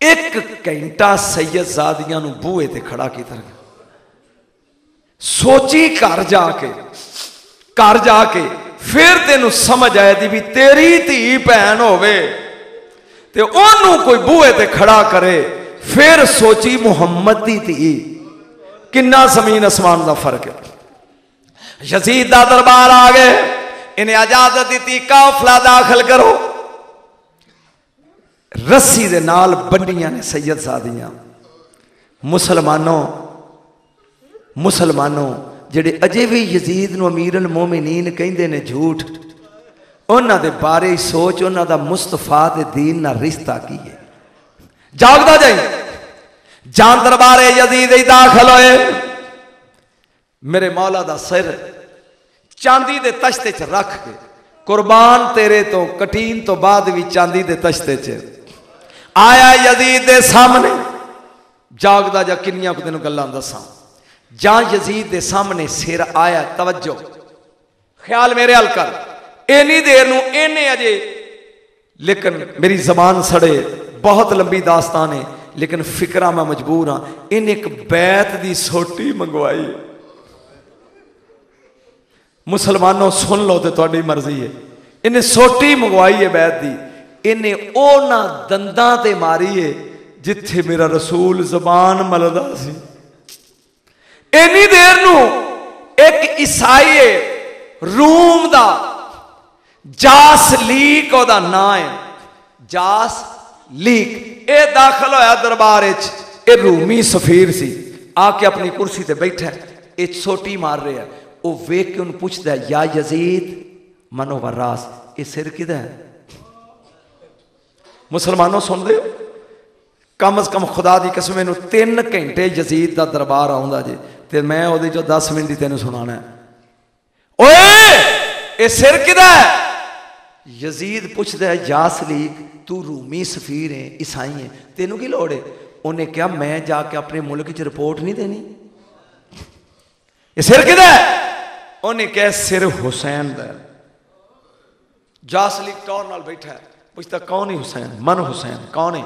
[SPEAKER 1] एक घंटा सैयद जादिया बूहे ते खड़ा किया सोची घर जाके घर जाके फिर तेन समझ थी भी तेरी धी भैन हो कोई बूहे ते खड़ा करे, फिर सोची मुहम्मद की धी। कि ज़मीन आसमान का फ़र्क है। यजीद का दरबार आ गए। इन्हें इजाज़त दी काफला दाखिल करो। रस्सी दे नाल बंडिया ने सैयद सादियाँ। मुसलमानों मुसलमानों, जेडे अजे भी यजीद न अमीर मोमिनीन कहते ने झूठ उन्होंने बारे सोच उन्होंने मुस्तफ़ा के दीन ना रिश्ता की है? जागता जाए जान दरबारे यजीद दाखिल होए। मेरे मौला का सिर चांदी के तश्ते च रख के, कुर्बान तेरे तो कटीन तो बाद भी चांदी के तश्ते च। आया यजीद के सामने, जागदा जा कि तेन गल दसा। जा यजीद के सामने सिर आया, तवज्जो। ख्याल मेरे हल कर, इन्नी देर इन्हें अजे, लेकिन मेरी जबान सड़े, बहुत लंबी दास्तान है, लेकिन फिक्रा मैं मजबूर हाँ। इन्हें एक बैत की सोटी मंगवाई। ਮੁਸਲਮਾਨੋ ਸੁਣ ਲਓ ਤੇ ਤੁਹਾਡੀ ਮਰਜ਼ੀ ਹੈ ਇਹਨੇ ਸੋਟੀ ਮੰਗਵਾਈ ਹੈ ਬੈਤ ਦੀ ਇਹਨੇ ਉਹਨਾਂ ਦੰਦਾਂ ਤੇ ਮਾਰੀ ਹੈ ਜਿੱਥੇ ਮੇਰਾ ਰਸੂਲ ਜ਼ਬਾਨ ਮਲਦਾ ਸੀ ਇੰਨੀ ਦੇਰ ਨੂੰ ਇੱਕ ਈਸਾਈ ਰੂਮ ਦਾ ਜਾਸ ਲੀਕ ਉਹਦਾ ਨਾਂ ਹੈ ਜਾਸ ਲੀਕ ਇਹ ਦਾਖਲ ਹੋਇਆ ਦਰਬਾਰ ਵਿੱਚ ਇਹ ਰੂਮੀ ਸਫੀਰ ਸੀ ਆ ਕੇ ਆਪਣੀ ਕੁਰਸੀ ਤੇ ਬੈਠਾ ਇਹ ਛੋਟੀ ਮਾਰ ਰਿਹਾ ਉਹ ਵੇਖ ਕੇ ਉਹਨੂੰ ਪੁੱਛਦਾ ਯਾ ਯਜ਼ੀਦ ਮਨੋ ਵਰਾਸ ਇਹ ਸਿਰ ਕਿਦਾ ਹੈ ਮੁਸਲਮਾਨੋ ਸੁਣਦੇ ਹੋ ਕਮ ਅਸ ਕਮ ਖੁਦਾ ਦੀ ਕਸਮ ਇਹਨੂੰ 3 ਘੰਟੇ ਯਜ਼ੀਦ ਦਾ ਦਰਬਾਰ ਆਉਂਦਾ ਜੇ ਤੇ ਮੈਂ ਉਹਦੇ ਚੋਂ 10 ਮਿੰਟ ਦੀ ਤੈਨੂੰ ਸੁਣਾਣਾ ਓਏ ਇਹ ਸਿਰ ਕਿਦਾ ਹੈ ਯਜ਼ੀਦ ਪੁੱਛਦਾ ਹੈ ਯਾਸਲੀਕ ਤੂੰ ਰੂਮੀ ਸਫੀਰ ਹੈ ਈਸਾਈ ਹੈ ਤੈਨੂੰ ਕੀ ਲੋੜ ਹੈ ਉਹਨੇ ਕਿਹਾ ਮੈਂ ਜਾ ਕੇ ਆਪਣੇ ਮੁਲਕ 'ਚ ਰਿਪੋਰਟ ਨਹੀਂ ਦੇਣੀ ਇਹ ਸਿਰ ਕਿਦਾ ਹੈ उन्हें कह, सिर हुसैन जासली टोर न बैठा है, पूछता, कौन ही हुसैन? मन हुसैन, कौन है?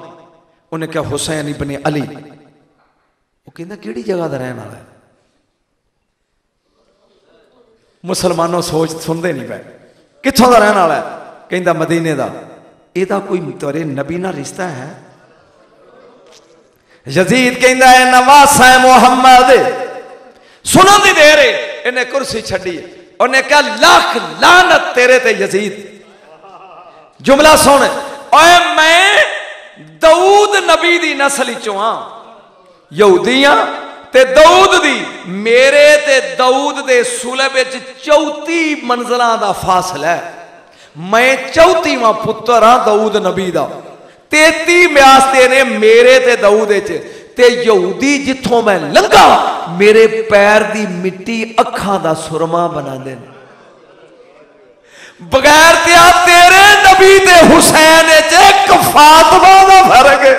[SPEAKER 1] उन्हें क्या हुसैन ही बने अली। वो कि जगह का रहने वाला है? मुसलमानों सोच सुनते नहीं पे कितों का रहने वाला है? कहता मदीने का यदा कोई तेरे नबी ना रिश्ता है? यजीद कहता है नवासा है मुहम्मद, सुनो दे रहे इन्हें कुर्सी छी उन्हें कहा, लाख लानत तेरे ते यजीद। जुमला सुन, ओए मैं दऊद नबी की नस्ल चो हाँ यहूदियाँ ते दऊद दी, मेरे ते दऊद दे सुलभ चौती मंजिलों का फासल है। मैं चौतीवा पुत्र हाँ दऊद नबी का तेती म्यास ने मेरे ते दऊद ਤੇ ਯਹੂਦੀ ਜਿੱਥੋਂ ਮੈਂ ਲੰਘਾ ਮੇਰੇ ਪੈਰ ਦੀ ਮਿੱਟੀ ਅੱਖਾਂ ਦਾ ਸੁਰਮਾ ਬਣਾਉਂਦੇ ਨੇ ਬਗੈਰ ਤੇ ਆ ਤੇਰੇ ਨਬੀ ਤੇ ਹੁਸੈਨ ਵਿੱਚ ਇੱਕ ਫਾਤਮਾ ਦਾ ਫਰਕ ਹੈ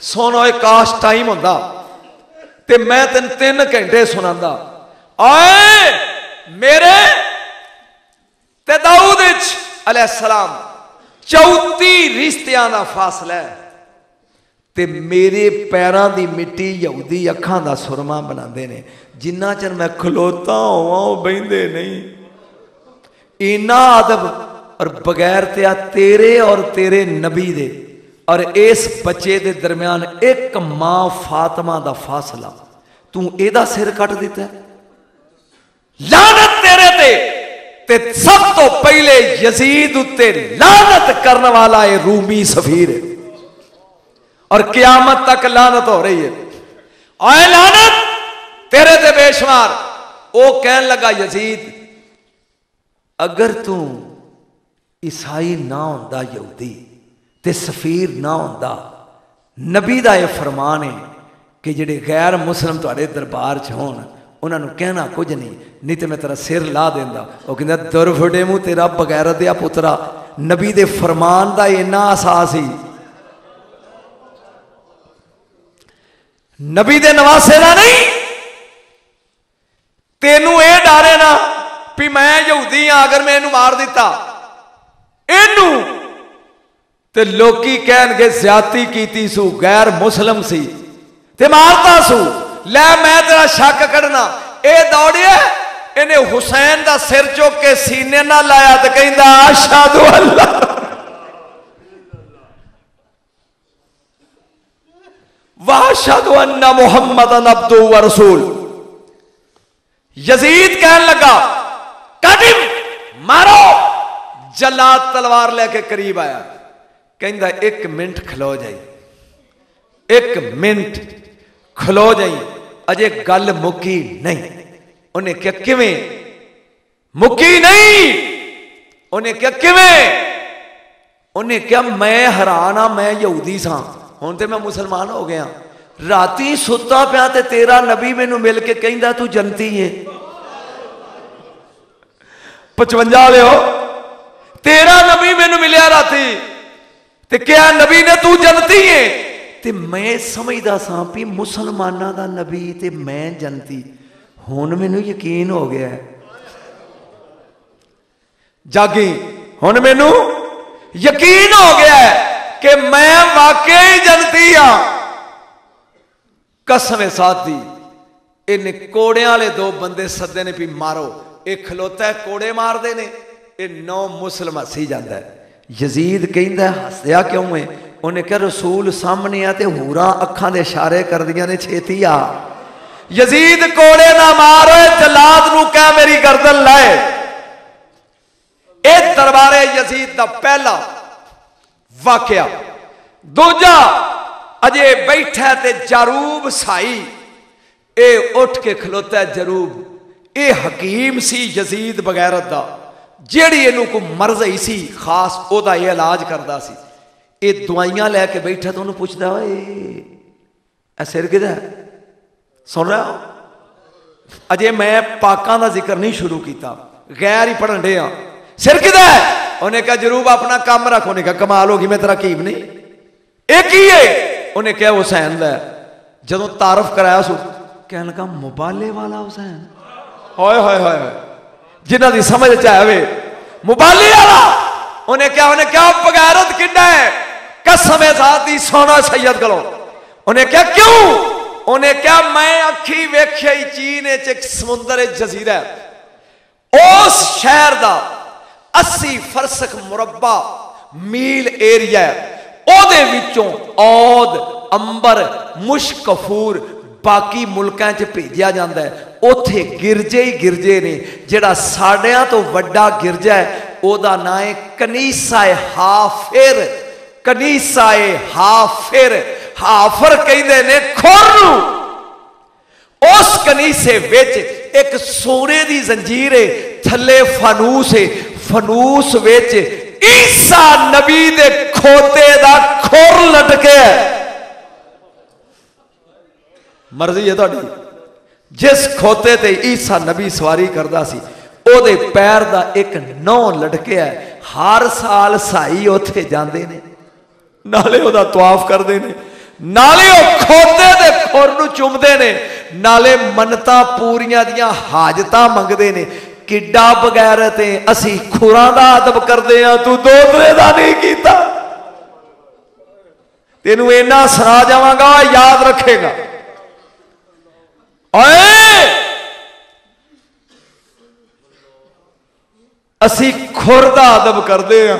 [SPEAKER 1] ਸੋਨੋ ਇਹ ਕਾਸ਼ ਟਾਈਮ ਹੁੰਦਾ ਤੇ ਮੈਂ ਤੈਨੂੰ 3 ਘੰਟੇ ਸੁਣਾਉਂਦਾ ਓਏ ਮੇਰੇ ਤੇ ਦਾਊਦ ਵਿੱਚ ਅਲੈਹਿਸਲਾਮ 34 ਰਿਸ਼ਤਿਆਂ ਦਾ ਫਾਸਲਾ ਹੈ ਤੇ ਮੇਰੇ ਪੈਰਾਂ ਦੀ ਮਿੱਟੀ ਯਹੂਦੀ ਅੱਖਾਂ ਦਾ ਸੁਰਮਾ ਬਣਾਉਂਦੇ ਨੇ ਜਿੰਨਾ ਚਿਰ ਮੈਂ ਖਲੋਤਾ ਹੋਵਾਂ ਉਹ ਬੈਂਦੇ ਨਹੀਂ ਇਨਾ ਅਦਬ ਔਰ ਬਗੈਰ ਤੇ ਆ ਤੇਰੇ ਔਰ ਤੇਰੇ ਨਬੀ ਦੇ ਔਰ ਇਸ ਬੱਚੇ ਦੇ ਦਰਮਿਆਨ ਇੱਕ ਮਾਂ ਫਾਤਮਾ ਦਾ ਫਾਸਲਾ ਤੂੰ ਇਹਦਾ ਸਿਰ ਕੱਟ ਦਿੱਤਾ ਲਾਨਤ ਤੇਰੇ ਤੇ ते सब तो पहले यजीद उत्ते लानत करने वाला है रूमी सफीर है। और क्यामत तक लानत हो रही है। आए लानत, तेरे ते बेशुमार। वो कह लगा, यजीद, अगर तू ईसाई ना होता यहूदी, ते सफीर ना होता नबी का यह फरमान है कि जेडे गैर मुस्लिम थोड़े दरबार च होना ਉਹਨਾਂ ਨੂੰ ਕਹਿਣਾ ਕੁਝ ਨਹੀਂ ਨਹੀਂ ਤੇ ਮੈਂ ਤੇਰਾ ਸਿਰ ਲਾ ਦਿੰਦਾ ਉਹ ਕਹਿੰਦਾ ਦੁਰਫੜੇ ਮੂੰ ਤੇਰਾ ਬਗੈਰਤ ਦਿਆ ਪੁੱਤਰਾ ਨਬੀ ਦੇ ਫਰਮਾਨ ਦਾ ਇੰਨਾ ਅਹਿਸਾਸ ਸੀ ਨਬੀ ਦੇ ਨਵਾਸੇ ਦਾ ਨਹੀਂ ਤੈਨੂੰ ਇਹ ਡਾਰੇ ਨਾ ਵੀ ਮੈਂ ਯਹੂਦੀ ਆ ਅਗਰ ਮੈਂ ਇਹਨੂੰ ਮਾਰ ਦਿੱਤਾ ਇਹਨੂੰ ਤੇ ਲੋਕੀ ਕਹਿਣਗੇ ਜ਼ਿਆਤੀ ਕੀਤੀ ਸੂ ਗੈਰ ਮੁਸਲਮ ਸੀ ਤੇ ਮਾਰਤਾ ਸੂ ਲੈ ਮੈਂ ਤੇਰਾ ਸ਼ੱਕ ਕੱਢਣਾ ਇਹ ਦੌੜਿਆ ਇਹਨੇ ਹੁਸੈਨ ਦਾ ਸਿਰ ਚੁੱਕ ਕੇ ਸੀਨੇ ਨਾਲ ਲਾਇਆ ਤੇ ਕਹਿੰਦਾ ਆਸ਼ਾਦੂ ਅੱਲਾ वाशद अन्ना मोहम्मद अब्दू व रसूल यजीद कहने लगा कदिम मारो जलाद तलवार लेके करीब आया कहता एक मिनट खलो जाई एक मिनट खलो जाई अजे गल मुकी नहीं उन्हें क्या किवे मुकी नहीं उन्हें क्या किवे उन्हें क्या मैं हराना मैं यहूदी सा हूँ तो मैं मुसलमान हो गया राती सुता पाया ते तेरा नबी मैनु मिलके कहता तू जनती है पचवंजा लो तेरा नबी मैनु मिले राती क्या नबी ने तू जनती है ਤੇ ਮੈਂ ਸਮਝਦਾ ਸਾਂ ਵੀ ਮੁਸਲਮਾਨਾਂ ਦਾ ਨਬੀ ਤੇ ਮੈਂ ਜੰਤੀ ਹੁਣ ਮੈਨੂੰ ਯਕੀਨ ਹੋ ਗਿਆ ਜਾਗੀ ਹੁਣ ਮੈਨੂੰ ਯਕੀਨ ਹੋ ਗਿਆ ਕਿ ਮੈਂ ਵਾਕਿਆ ਹੀ ਜਨਤੀ ਆ ਕਸਮੇ ਸਾਥੀ ਇਹਨੇ ਕੋੜਿਆਂ ਵਾਲੇ ਦੋ ਬੰਦੇ ਸੱਦੇ ਨੇ ਵੀ ਮਾਰੋ ਇਹ ਖਲੋਤਾ ਕੋੜੇ ਮਾਰਦੇ ਨੇ ਇਹ ਨੌ ਮੁਸਲਮ ਹੱਸੀ ਜਾਂਦਾ ਯਜ਼ੀਦ ਕਹਿੰਦਾ ਹੱਸਿਆ ਕਿਉਂ ਹੈ उन्हें क्या रसूल सामने आते, हूर अखा के इशारे कर दिया ने, छेती आ। यजीद, कोड़े ना मार जलाद न कह मेरी गर्दन लाए यह दरबारे यजीद का पहला वाकया। दूजा, अजे बैठा ते जारूब साई। ए उठ के खलोता जरूब। ए हकीम सी यजीद बगैरत का जेड़ी इनू को मर्ज ही सी, खास ओदा इलाज करता सी। ਇਹ ਦਵਾਈਆਂ ਲੈ ਕੇ ਬੈਠਾ ਤਾਂ ਉਹਨੂੰ ਪੁੱਛਦਾ ਓਏ ਇਹ ਸਿਰ ਕਿਦਾ ਸੁਣ ਰਿਹਾ ਅਜੇ ਮੈਂ ਪਾਕਾਂ ਦਾ ਜ਼ਿਕਰ ਨਹੀਂ ਸ਼ੁਰੂ ਕੀਤਾ ਗੈਰ ਹੀ ਪੜਨ ਦੇ ਆ ਸਿਰ ਕਿਦਾ ਉਹਨੇ ਕਿਹਾ ਜਰੂਬ ਆਪਣਾ ਕੰਮ ਰੱਖ ਉਹਨੇ ਕਿਹਾ ਕਮਾਲ ਹੋ ਗਈ ਮੈਂ ਤੇਰਾ ਕੀਬ ਨਹੀਂ ਇਹ ਕੀ ਹੈ ਉਹਨੇ ਕਿਹਾ ਹੁਸੈਨ ਦਾ ਜਦੋਂ ਤਾਰਫ ਕਰਾਇਆ ਸੋ ਕਹਿਣ ਲੱਗਾ ਮੁਬਾਲੇ ਵਾਲਾ ਹੁਸੈਨ ਹਾਏ ਹਾਏ ਹਾਏ ਜਿਨ੍ਹਾਂ ਦੀ ਸਮਝ ਚ ਆਵੇ ਮੁਬਾਲੇ ਵਾਲਾ ਉਹਨੇ ਕਿਹਾ ਉਹਨੇ ਕਿਹਾ ਬਗੈਰਤ ਕਿੱਡਾ ਹੈ कसम जाती सोना सैयद उन्हें क्या क्यों? उन्हें क्या मैं अखी चीन जजीरा उस शहर का अस्सी फरसक मुरबा मील अंबर मुशकफूर बाकी मुल्क भेजा जाता है। उत्थे गिरजे ही गिरजे ने, जोड़ा साढ़िया तो व्डा गिरजा है वह ना है कनीसा हाफिर ਹੈ ਉਹਦਾ ਨਾਂ ਹੈ ਕਨੀਸਾ ਹਾਫਿਰ ਕਨੀਸਾ ਹਾਫਿਰ ਹਾਫਰ ਕਹਿੰਦੇ ਨੇ ਖੁਰ ਨੂੰ ਉਸ ਕਨੀਸੇ ਵਿੱਚ ਇੱਕ ਸੋਨੇ ਦੀ ਜ਼ੰਜੀਰ ਹੈ ਥੱਲੇ ਫਾਨੂਸ ਹੈ ਫਨੂਸ ਵਿੱਚ ਈਸਾ ਨਬੀ ਦੇ ਖੋਤੇ ਦਾ ਖੁਰ ਲਟਕਿਆ ਮਰਜ਼ੀ ਹੈ ਤੁਹਾਡੀ ਜਿਸ ਖੋਤੇ ਤੇ ਈਸਾ ਨਬੀ ਸਵਾਰੀ ਕਰਦਾ ਸੀ ਉਹਦੇ ਪੈਰ ਦਾ ਇੱਕ ਨੌ ਲਟਕਿਆ ਹਰ ਸਾਲ ਸਾਈ ਉੱਥੇ ਜਾਂਦੇ ਨੇ ਨਾਲੇ ਉਹਦਾ ਤਵਾਫ ਕਰਦੇ ਨੇ ਨਾਲੇ ਉਹ ਖੋਤੇ ਦੇ ਖੁਰ ਨੂੰ ਚੁੰਮਦੇ ਨੇ ਨਾਲੇ ਮੰਨਤਾਂ ਪੂਰੀਆਂ ਦੀਆਂ ਹਾਜਤਾਂ ਮੰਗਦੇ ਨੇ ਕਿੱਡਾ ਬਗੈਰਤ ਹੈ ਅਸੀਂ ਖੁਰਾਂ ਦਾ ਅਦਬ ਕਰਦੇ ਆ ਤੂੰ ਦੋਤਰੇ ਦਾ ਨਹੀਂ ਕੀਤਾ ਤੈਨੂੰ ਇੰਨਾ ਸੁਣਾ ਜਾਵਾਂਗਾ ਯਾਦ ਰੱਖੇਗਾ ਓਏ ਅਸੀਂ ਖੁਰ ਦਾ ਅਦਬ ਕਰਦੇ ਆ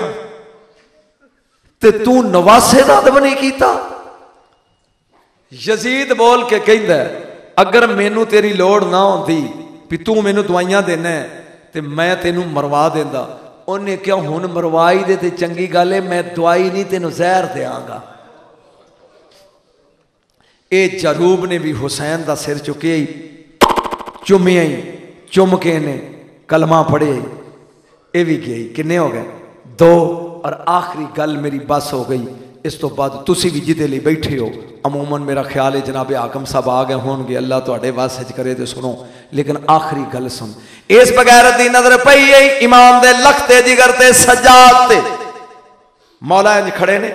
[SPEAKER 1] ਤੇ ਤੂੰ ਨਵਾਸੇ ਦਾ ਅਦਬ ਨਹੀਂ ਕੀਤਾ ਯਜ਼ੀਦ ਬੋਲ ਕੇ ਕਹਿੰਦਾ ਅਗਰ ਮੈਨੂੰ ਤੇਰੀ ਲੋੜ ਨਾ ਹੁੰਦੀ ਵੀ ਤੂੰ ਮੈਨੂੰ ਦਵਾਈਆਂ ਦੇਣਾ ਤੇ ਮੈਂ ਤੈਨੂੰ ਮਰਵਾ ਦਿੰਦਾ ਉਹਨੇ ਕਿਹਾ ਹੁਣ ਮਰਵਾਈ ਦੇ ਤੇ ਚੰਗੀ ਗੱਲ ਏ ਮੈਂ ਦਵਾਈ ਨਹੀਂ ਤੈਨੂੰ ਜ਼ਹਿਰ ਦੇਵਾਂਗਾ ਇਹ ਜਰੂਬ ਨੇ ਵੀ ਹੁਸੈਨ ਦਾ ਸਿਰ ਚੁੱਕਿਆ ਹੀ ਚੁੰਮਿਆ ਹੀ ਚੁੰਮ ਕੇ ਨੇ ਕਲਮਾ ਪੜਿਆ ਇਹ ਵੀ ਗਈ ਕਿੰਨੇ ਹੋ ਗਏ ਦੋ और आखिरी गल मेरी बस हो गई। इस तो बाद तुम भी जिदे लिए बैठे हो, अमूमन मेरा ख्याल है जनाबे आकम साहब आ गए होने अल्लाह थोड़े वास हज करे तो सुनो। लेकिन आखिरी गल सुन। इस बगैर की नज़र पई गई इमाम दे लखते जिगर ते सजाते मौला इंज खड़े ने,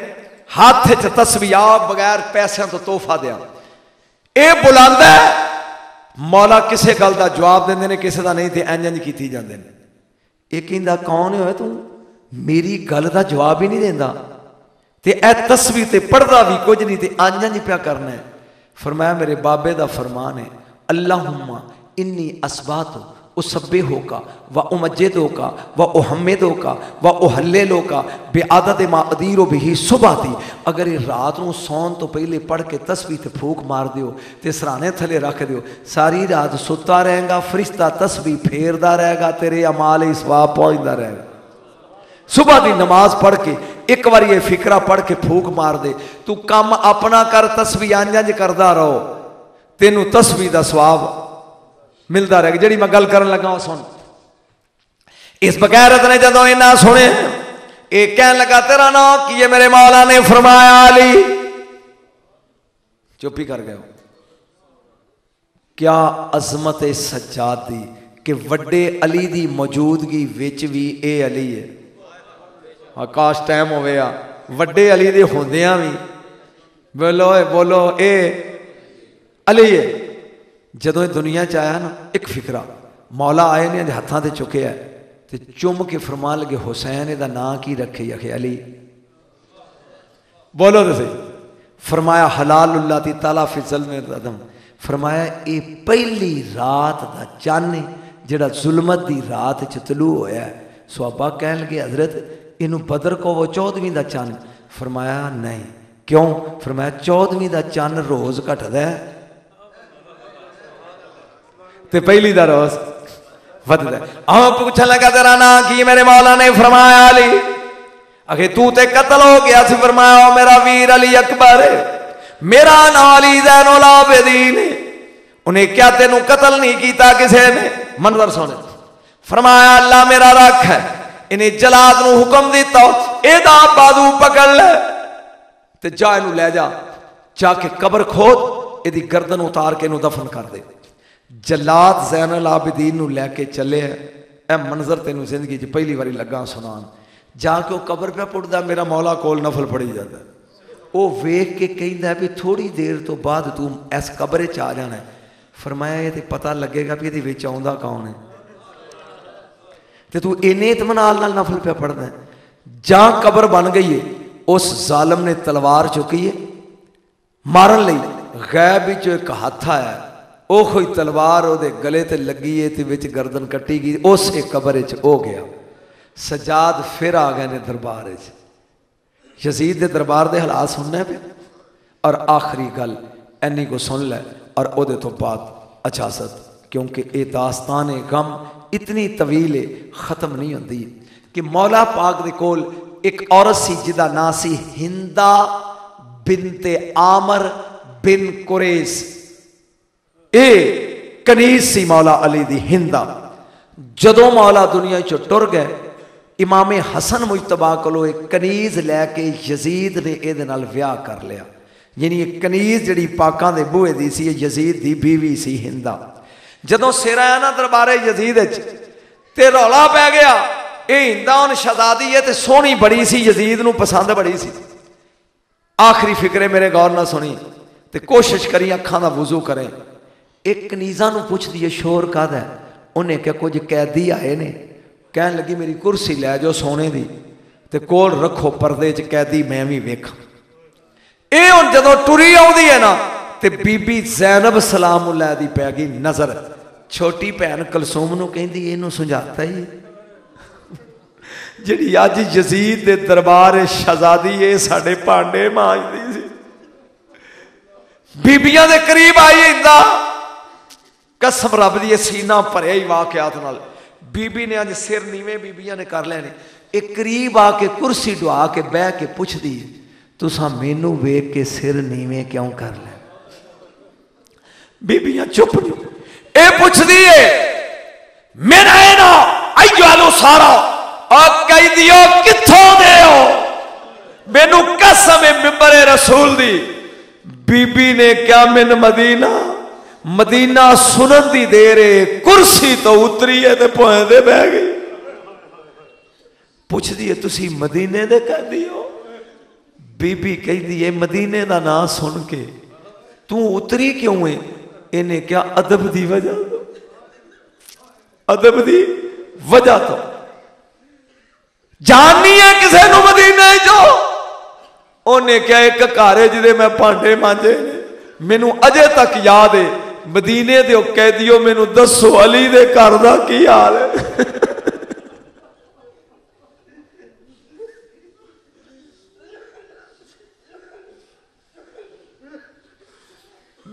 [SPEAKER 1] हाथ च तस्वीया बगैर पैसों तो तोहफा दिया ये बुलांदा मौला किसी गल का जवाब देंगे किसी का नहीं तो इंज इंज की जाते हैं कौन हो तू? ਮੇਰੀ ਗੱਲ ਦਾ ਜਵਾਬ ਹੀ ਨਹੀਂ ਦਿੰਦਾ ਤੇ ਇਹ ਤਸਵੀਰ ਤੇ ਪੜਦਾ ਵੀ ਕੁਝ ਨਹੀਂ ਤੇ ਅੰਜਾਂ ਜੀ ਪਿਆ ਕਰਨਾ ਹੈ ਫਰਮਾਇਆ ਮੇਰੇ ਬਾਬੇ ਦਾ ਫਰਮਾਨ ਹੈ ਅੱਲਾਹੁਮਾ ਇੰਨੀ ਅਸਬਾਤ उसब्बेहो का व उमजदो का व उहमदो का व उहल्लो का बेआदत मा अदीरो भी सुबह थी अगर ये रात को सौन तो पहले पढ़ के तस्वीर ते फूक मार दियो ते सराने थले रख दियो सारी रात सुता रहेगा फरिश्ता तस्वीर फेरदा रहेगा तेरे अमाल स्वाब पहुँचता रहेगा सुबह की नमाज़ पढ़ के, एक बार ये फिकरा पढ़ के फूक मार दे। तू काम अपना कर, तस्वीर अंज करता रहो। तेन तस्वीर का स्वाब मिलता रहेगा जी मैं गल कर लगा सुन। इस बगैरत ने जो इना सुने एक कह लगा, तेरा नाम की मेरे मौला ने फरमाया, अली? चुप ही कर गए क्या अजमत सज्जाद दी कि वड्डे अली दी मौजूदगी विच भी ए अली है? ਆਕਾਸ਼ ਟਾਈਮ ਹੋਵੇ ਆ ਵੱਡੇ ਅਲੀ ਦੇ ਹੁੰਦਿਆਂ ਵੀ ਬੋਲੋ ਏ ਬੋਲੋ ਇਹ ਅਲੀ ਹੈ ਜਦੋਂ ਇਹ ਦੁਨੀਆ 'ਚ ਆਇਆ ਨਾ ਇੱਕ ਫਿਕਰਾ ਮੌਲਾ ਆਏ ਨੇ ਹੱਥਾਂ ਤੇ ਚੁੱਕਿਆ ਤੇ ਚੁੰਮ ਕੇ ਫਰਮਾਨ ਲਗੇ ਹੁਸੈਨ ਇਹਦਾ ਨਾਂ ਕੀ ਰੱਖੇ ਯਖੇ ਅਲੀ ਬੋਲੋ ਤੁਸੀਂ ਫਰਮਾਇਆ ਹਲਾਲੁੱਲਾ ਦੀ ਤਾਲਾ ਫੀ ਜ਼ਲਮੇ ਰਦਮ ਫਰਮਾਇਆ ਇਹ ਪਹਿਲੀ ਰਾਤ ਦਾ ਚੰਨ ਜਿਹੜਾ ਜ਼ੁਲਮਤ ਦੀ ਰਾਤ ਚ ਤਲੂ ਹੋਇਆ ਸੁਹਾਬਾ ਕਹਿਣ ਲਗੇ ਹਜ਼ਰਤ ਇਹਨੂੰ ਬਦਰ ਕੋ 14ਵੀਂ ਦਾ ਚੰਨ ਫਰਮਾਇਆ ਨਹੀਂ ਕਿਉਂ ਫਰਮਾਇਆ 14ਵੀਂ ਦਾ ਚੰਨ ਰੋਜ਼ ਘਟਦਾ ਤੇ ਪਹਿਲੀ ਦਾ ਰੋਜ਼ ਵੱਧਦਾ ਆਹ ਪੁੱਛਣ ਲੱਗਾ ਤੇਰਾ ਨਾਂ ਕੀ ਮੇਰੇ ਮੌਲਾ ਨੇ ਫਰਮਾਇਆ ਅਲੀ ਅਖੇ ਤੂੰ ਤੇ ਕਤਲ ਹੋ ਗਿਆ ਸੀ ਫਰਮਾਇਆ ਮੇਰਾ ਵੀਰ ਅਲੀ ਅਕਬਰ ਮੇਰਾ ਨਾਂ ਅਲੀ ਜ਼ੈਨੁਲ ਆਬਦੀਨ ਉਹਨੇ ਕਿਹਾ ਤੈਨੂੰ ਕਤਲ ਨਹੀਂ ਕੀਤਾ ਕਿਸੇ ਨੇ ਮੰਜ਼ਰ ਸੁਣ ਫਰਮਾਇਆ ਅੱਲਾ ਮੇਰਾ ਰੱਖ ਹੈ इन्हें जलाद न हुक्म दिता एदा बाजू पकड़ ले ते जा इन लै जा। जाके कबर खोद यदि गर्दन उतार के दफन कर दे। जलाद जैन आबदीन लैके चले ए मंजर तेन ज़िंदगी पहली बार लगा सुना जाके कबर पै पुटता मेरा मौला कोल नफल पड़ी जाता वो वेख के कहना भी थोड़ी देर तो बाद तू इस कबरे च आ जाना फरमाया पता लगेगा भी ये आ कौन है ਤੇ ਪਤਾ ਲੱਗੇਗਾ ਵੀ ਇਹਦੇ ਵਿੱਚ ਆਉਂਦਾ ਕੌਣ ਹੈ ਤੇ ਤੂੰ ਇਨੇ ਇਤਮਾਨਾਲ ਨਾਲ ਨਫਲ ਪਿਆ ਪੜਦਾ ਜਾਂ ਕਬਰ ਬਣ ਗਈ ਏ ਉਸ ਜ਼ਾਲਮ ਨੇ ਤਲਵਾਰ ਚੁੱਕੀ ਏ ਮਾਰਨ ਲਈ ਗੈਬ ਵਿੱਚ ਇੱਕ ਹੱਥ ਆਇਆ ਉਹ ਕੋਈ ਤਲਵਾਰ ਉਹਦੇ ਗਲੇ ਤੇ ਲੱਗੀ ਏ ਤੇ ਵਿੱਚ ਗਰਦਨ ਕੱਟੀ ਗਈ ਉਸੇ ਕਬਰ ਵਿੱਚ ਉਹ ਗਿਆ ਸਜਾਦ ਫਿਰ ਆ ਗਏ ਨੇ ਦਰਬਾਰ ਵਿੱਚ ਯਜ਼ੀਦ ਦੇ ਦਰਬਾਰ ਦੇ ਹਾਲਾਤ ਸੁਣਨੇ ਪਏ ਔਰ ਆਖਰੀ ਗੱਲ ਐਨੀ ਕੋ ਸੁਣ ਲੈ ਔਰ ਉਹਦੇ ਤੋਂ ਬਾਅਦ ਅਚਾਸਤ ਕਿਉਂਕਿ ਇਹ ਦਾਸਤਾਨ ਗਮ इतनी तवील ख़त्म नहीं होती कि मौला पाक के कोल एक औरत सी जिदा ना सी हिंदा बिनते आमर बिन कुरेस। ए, कनीस सी मौला अली दी हिंदा। जदों मौला दुनिया चो टुर गए, इमाम हसन मुजतबा को एक कनीज लैके यजीद ने ये विह कर लिया। यानी एक कनीज जी पाकों के बूहे की सी, यजीद की बीवी सी हिंदा। ਜਦੋਂ ਸਿਰ ਆਇਆ ਨਾ ਦਰਬਾਰੇ ਯਜ਼ੀਦ ਵਿੱਚ ਤੇ ਰੌਲਾ ਪੈ ਗਿਆ ਇਹ ਹਿੰਦਾ ਉਹਨ ਸ਼ਹਜ਼ਾਦੀ ਹੈ ਤੇ ਸੋਹਣੀ ਬੜੀ ਸੀ ਯਜ਼ੀਦ ਨੂੰ ਪਸੰਦ ਬੜੀ ਸੀ ਆਖਰੀ ਫਿਕਰੇ ਮੇਰੇ ਗੌਰ ਨਾਲ ਸੁਣੀ ਤੇ ਕੋਸ਼ਿਸ਼ ਕਰੀ ਅੱਖਾਂ ਦਾ ਵਜ਼ੂ ਕਰੇ ਇੱਕ ਕਨੀਜ਼ਾ ਨੂੰ ਪੁੱਛਦੀ ਹੈ ਸ਼ੋਰ ਕਾਦਾ ਉਹਨੇ ਕਿਹਾ ਕੁਝ ਕੈਦੀ ਆਏ ਨੇ ਕਹਿਣ ਲੱਗੀ ਮੇਰੀ ਕੁਰਸੀ ਲੈ ਜਾਓ ਸੋਨੇ ਦੀ ਤੇ ਕੋਲ ਰੱਖੋ ਪਰਦੇ 'ਚ ਕੈਦੀ ਮੈਂ ਵੀ ਵੇਖਾਂ ਇਹ ਹੁਣ ਜਦੋਂ ਟੁਰੀ ਆਉਂਦੀ ਹੈ ਨਾ ਤੇ ਬੀਬੀ ਜ਼ੈਨਬ ਸਲਾਮੁੱਲਾ ਦੀ ਪੈ ਗਈ ਨਜ਼ਰ ਛੋਟੀ ਭੈਣ ਕਲਸੂਮ ਨੂੰ ਕਹਿੰਦੀ ਇਹਨੂੰ ਸੁਝਾਤਾ ਹੀ ਜਿਹੜੀ ਅੱਜ ਯਜ਼ੀਦ ਦੇ ਦਰਬਾਰ ਸ਼ਹਜ਼ਾਦੀ ਇਹ ਸਾਡੇ ਭਾਂਡੇ ਮਾਂਜਦੀ ਸੀ ਬੀਬੀਆਂ ਦੇ ਕਰੀਬ ਆਈ ਇੰਦਾ ਕਸਮ ਰੱਬ ਦੀ ਸੀਨਾ ਭਰਿਆ ਹੀ ਵਾਕਿਆਤ ਨਾਲ ਬੀਬੀ ਨੇ ਅੱਜ ਸਿਰ ਨੀਵੇਂ ਬੀਬੀਆਂ ਨੇ ਕਰ ਲੈਣੇ ਇਹ ਕਰੀਬ ਆ ਕੇ ਕੁਰਸੀ ਢਵਾ ਕੇ ਬਹਿ ਕੇ ਪੁੱਛਦੀ ਹੈ ਤੁਸੀਂ ਮੈਨੂੰ ਵੇਖ ਕੇ ਸਿਰ ਨੀਵੇਂ ਕਿਉਂ ਕਰ ਲੈ बीबिया चुप नहीं ये दी दिए मेरा है ना? आई आलो सारा। और कही दियो कितों दे मेनू कसम मिम्बरे रसूल दी। बीबी ने क्या मेन मदीना? मदीना सुन दी दे रे कुर्सी तो उतरी है ते पोंदे बह गई। पूछ है, तुसी मदीने दे कह दियो? बीबी कहती है, मदीने का ना सुन के। तू उतरी क्यों है? ਇਹਨੇ ਕਿਹਾ, ਅਦਬ ਦੀ ਵਜ੍ਹਾ ਤੋਂ। ਅਦਬ ਦੀ ਵਜ੍ਹਾ ਤੋਂ। ਜਾਣਨੀ ਹੈ ਕਿਸੇ ਨੂੰ ਮਦੀਨੇ ਚੋਂ। ਉਹਨੇ ਕਿਹਾ, ਇੱਕ ਘਰ ਜਿਹਦੇ ਮੈਂ ਭਾਂਡੇ ਮਾਂਜੇ ਮੈਨੂੰ ਅਜੇ ਤੱਕ ਯਾਦ ਹੈ ਮਦੀਨੇ ਦੇ ਉਹ ਦਿਓ ਮੈਨੂੰ ਦੱਸੋ, ਅਲੀ ਦੇ ਘਰ ਦਾ ਕੀ ਹਾਲ ਹੈ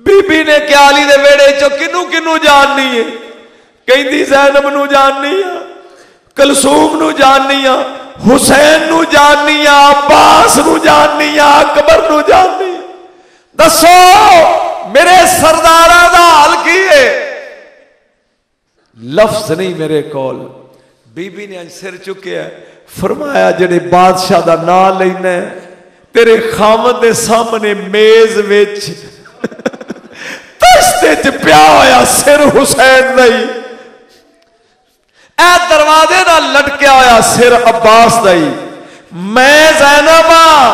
[SPEAKER 1] बीबी ने क्याली दे वेड़े चो किनू किनू जाननी है कहती जैनब नाननी आ कलसूम नाननी आ हुसैन नाननी आ अब्बास नाननी आ अकबर नाननी दसो मेरे सरदारा का हाल की है लफ्ज नहीं मेरे को बीबी ने अज सिर चुके है फरमाया जेडे बादशाह का ना लेना तेरे खामद सामने मेज बेच रस्ते च पिया होया सिर हुसैन नहीं। दरवाजे का लटकया होया सिर अब्बास दई मैं जैनबा हाँ।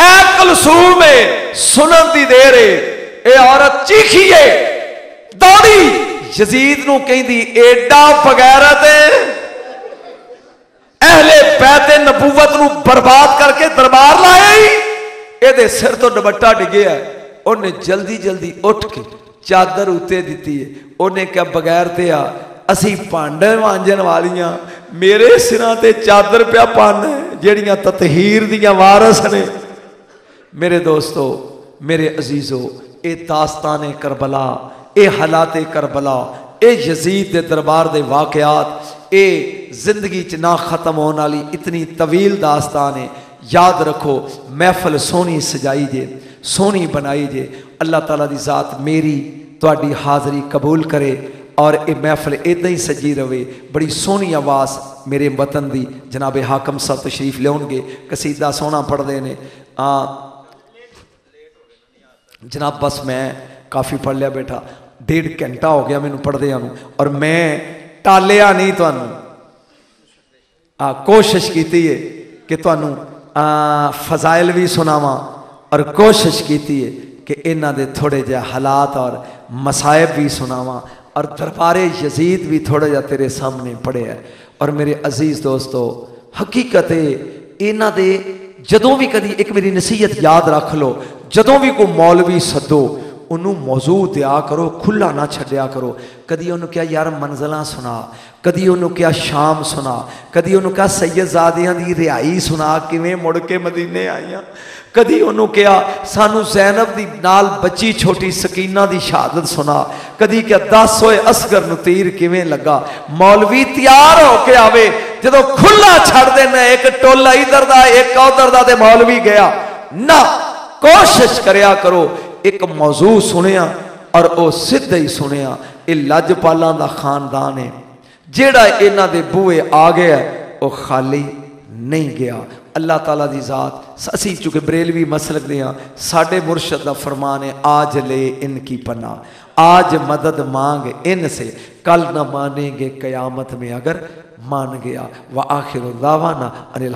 [SPEAKER 1] ए कलसूम सुन की देर ए औरत है। दौड़ी यजीद न कहती एडा बगैरत अहले पैते नबूवत न बर्बाद करके दरबार लाए। ही ये सिर तो दुपट्टा डिगे उन्हें जल्दी जल्दी उठ के ਚਾਦਰ ਉੱਤੇ ਦਿੱਤੀ ਹੈ ਉਹਨੇ ਕਿਹਾ ਬਗੈਰ ਤੇ ਆ ਅਸੀਂ ਭਾਂਡੇ ਮਾਂਜਣ ਵਾਲੀਆਂ ਮੇਰੇ ਸਿਰਾਂ ਤੇ ਚਾਦਰ ਪਿਆ ਪੰਨ ਜਿਹੜੀਆਂ ਤਤਹੀਰ ਦੀਆਂ ਵਾਰਸ ਨੇ ਮੇਰੇ ਦੋਸਤੋ ਮੇਰੇ ਅਜ਼ੀਜ਼ੋ ਇਹ ਦਾਸਤਾਨ ਕਰਬਲਾ ਇਹ ਹਾਲਾਤ ਕਰਬਲਾ ਇਹ ਯਜ਼ੀਦ ਦੇ ਦਰਬਾਰ ਦੇ ਵਾਕਿਆਤ ਇਹ ਜ਼ਿੰਦਗੀ 'ਚ ਨਾ ਖਤਮ ਹੋਣ ਵਾਲੀ ਇਤਨੀ ਤਵੀਲ ਦਾਸਤਾਨ ਹੈ ਯਾਦ ਰੱਖੋ ਮਹਿਫਲ ਸੋਹਣੀ ਸਜਾਈ ਜੇ ਸੋਹਣੀ ਬਣਾਈ ਜੇ अल्लाह तला की जात मेरी थोड़ी हाज़री कबूल करे और ये महफल इदा ही सजी रवे। बड़ी सोहनी आवाज़ मेरे वतन की जनाबे हाकम साहब तशरीफ़ लिया कसीदा सोहना पढ़ते ने। जनाब, बस मैं काफ़ी पढ़ लिया बेटा डेढ़ घंटा हो गया मैं पढ़द्या और मैं टालिया नहीं तो कोशिश की है कि तू फजाइल भी सुनावा और कोशिश की है कि इन्हों थोड़े जहा हालात और मसायब भी सुनावा और दरबार यजीद भी थोड़ा जहा तेरे सामने पड़े है। और मेरे अज़ीज़ दोस्तों, हकीकत इन्हों के जदों भी कभी एक मेरी नसीहत याद रख लो, जदों भी कोई मौलवी सदो उन्होंने मौजू दया करो खुला ना छड़िया करो। कभी उन्होंने क्या, यार, मंजिल सुना कभी उन्होंने क्या, शाम सुना कभी उन्होंने क्या सैयदजादिया की रिहाई सुना किमें मुड़ के मदीने आईया। ਮੁੜ ਕੇ ਮਦੀਨੇ ਆਈਆਂ ਕਦੀ ਉਹਨੂੰ ਕਿਹਾ ਸਾਨੂੰ ਜ਼ੈਨਬ ਦੀ ਨਾਲ ਬੱਚੀ ਛੋਟੀ ਸਕੀਨਾ ਦੀ ਸ਼ਹਾਦਤ ਸੁਣਾ ਕਦੀ ਕਿ 10 ਹੋਏ ਅਸਗਰ ਨੂੰ ਤੀਰ ਕਿਵੇਂ ਲੱਗਾ ਮੌਲਵੀ ਤਿਆਰ ਹੋ ਕੇ ਆਵੇ ਜਦੋਂ ਖੁੱਲਾ ਛੱਡ ਦੇਣਾ ਇੱਕ ਟੋਲਾ ਇਧਰ ਦਾ ਇੱਕ ਉਧਰ ਦਾ ਤੇ ਮੌਲਵੀ ਗਿਆ ਨਾ ਕੋਸ਼ਿਸ਼ ਕਰਿਆ ਕਰੋ ਇੱਕ ਮੌਜੂ ਸੁਣਿਆ ਔਰ ਉਹ ਸਿੱਧਾ ਹੀ ਸੁਣਿਆ ਇਹ ਲੱਜਪਾਲਾਂ ਦਾ ਖਾਨਦਾਨ ਹੈ ਜਿਹੜਾ ਇਹਨਾਂ ਦੇ ਬੂਹੇ ਆ ਗਿਆ ਉਹ ਖਾਲੀ ਨਹੀਂ ਗਿਆ अल्लाह तला की जात। असी चूँकि बरेलवी मसलक दे हैं साढ़े मुर्शद का फरमान है, आज ले इनकी पना आज मदद मांग इन से। कल न मानेंगे, कयामत में अगर मान गया व आखिर दावाना अनिल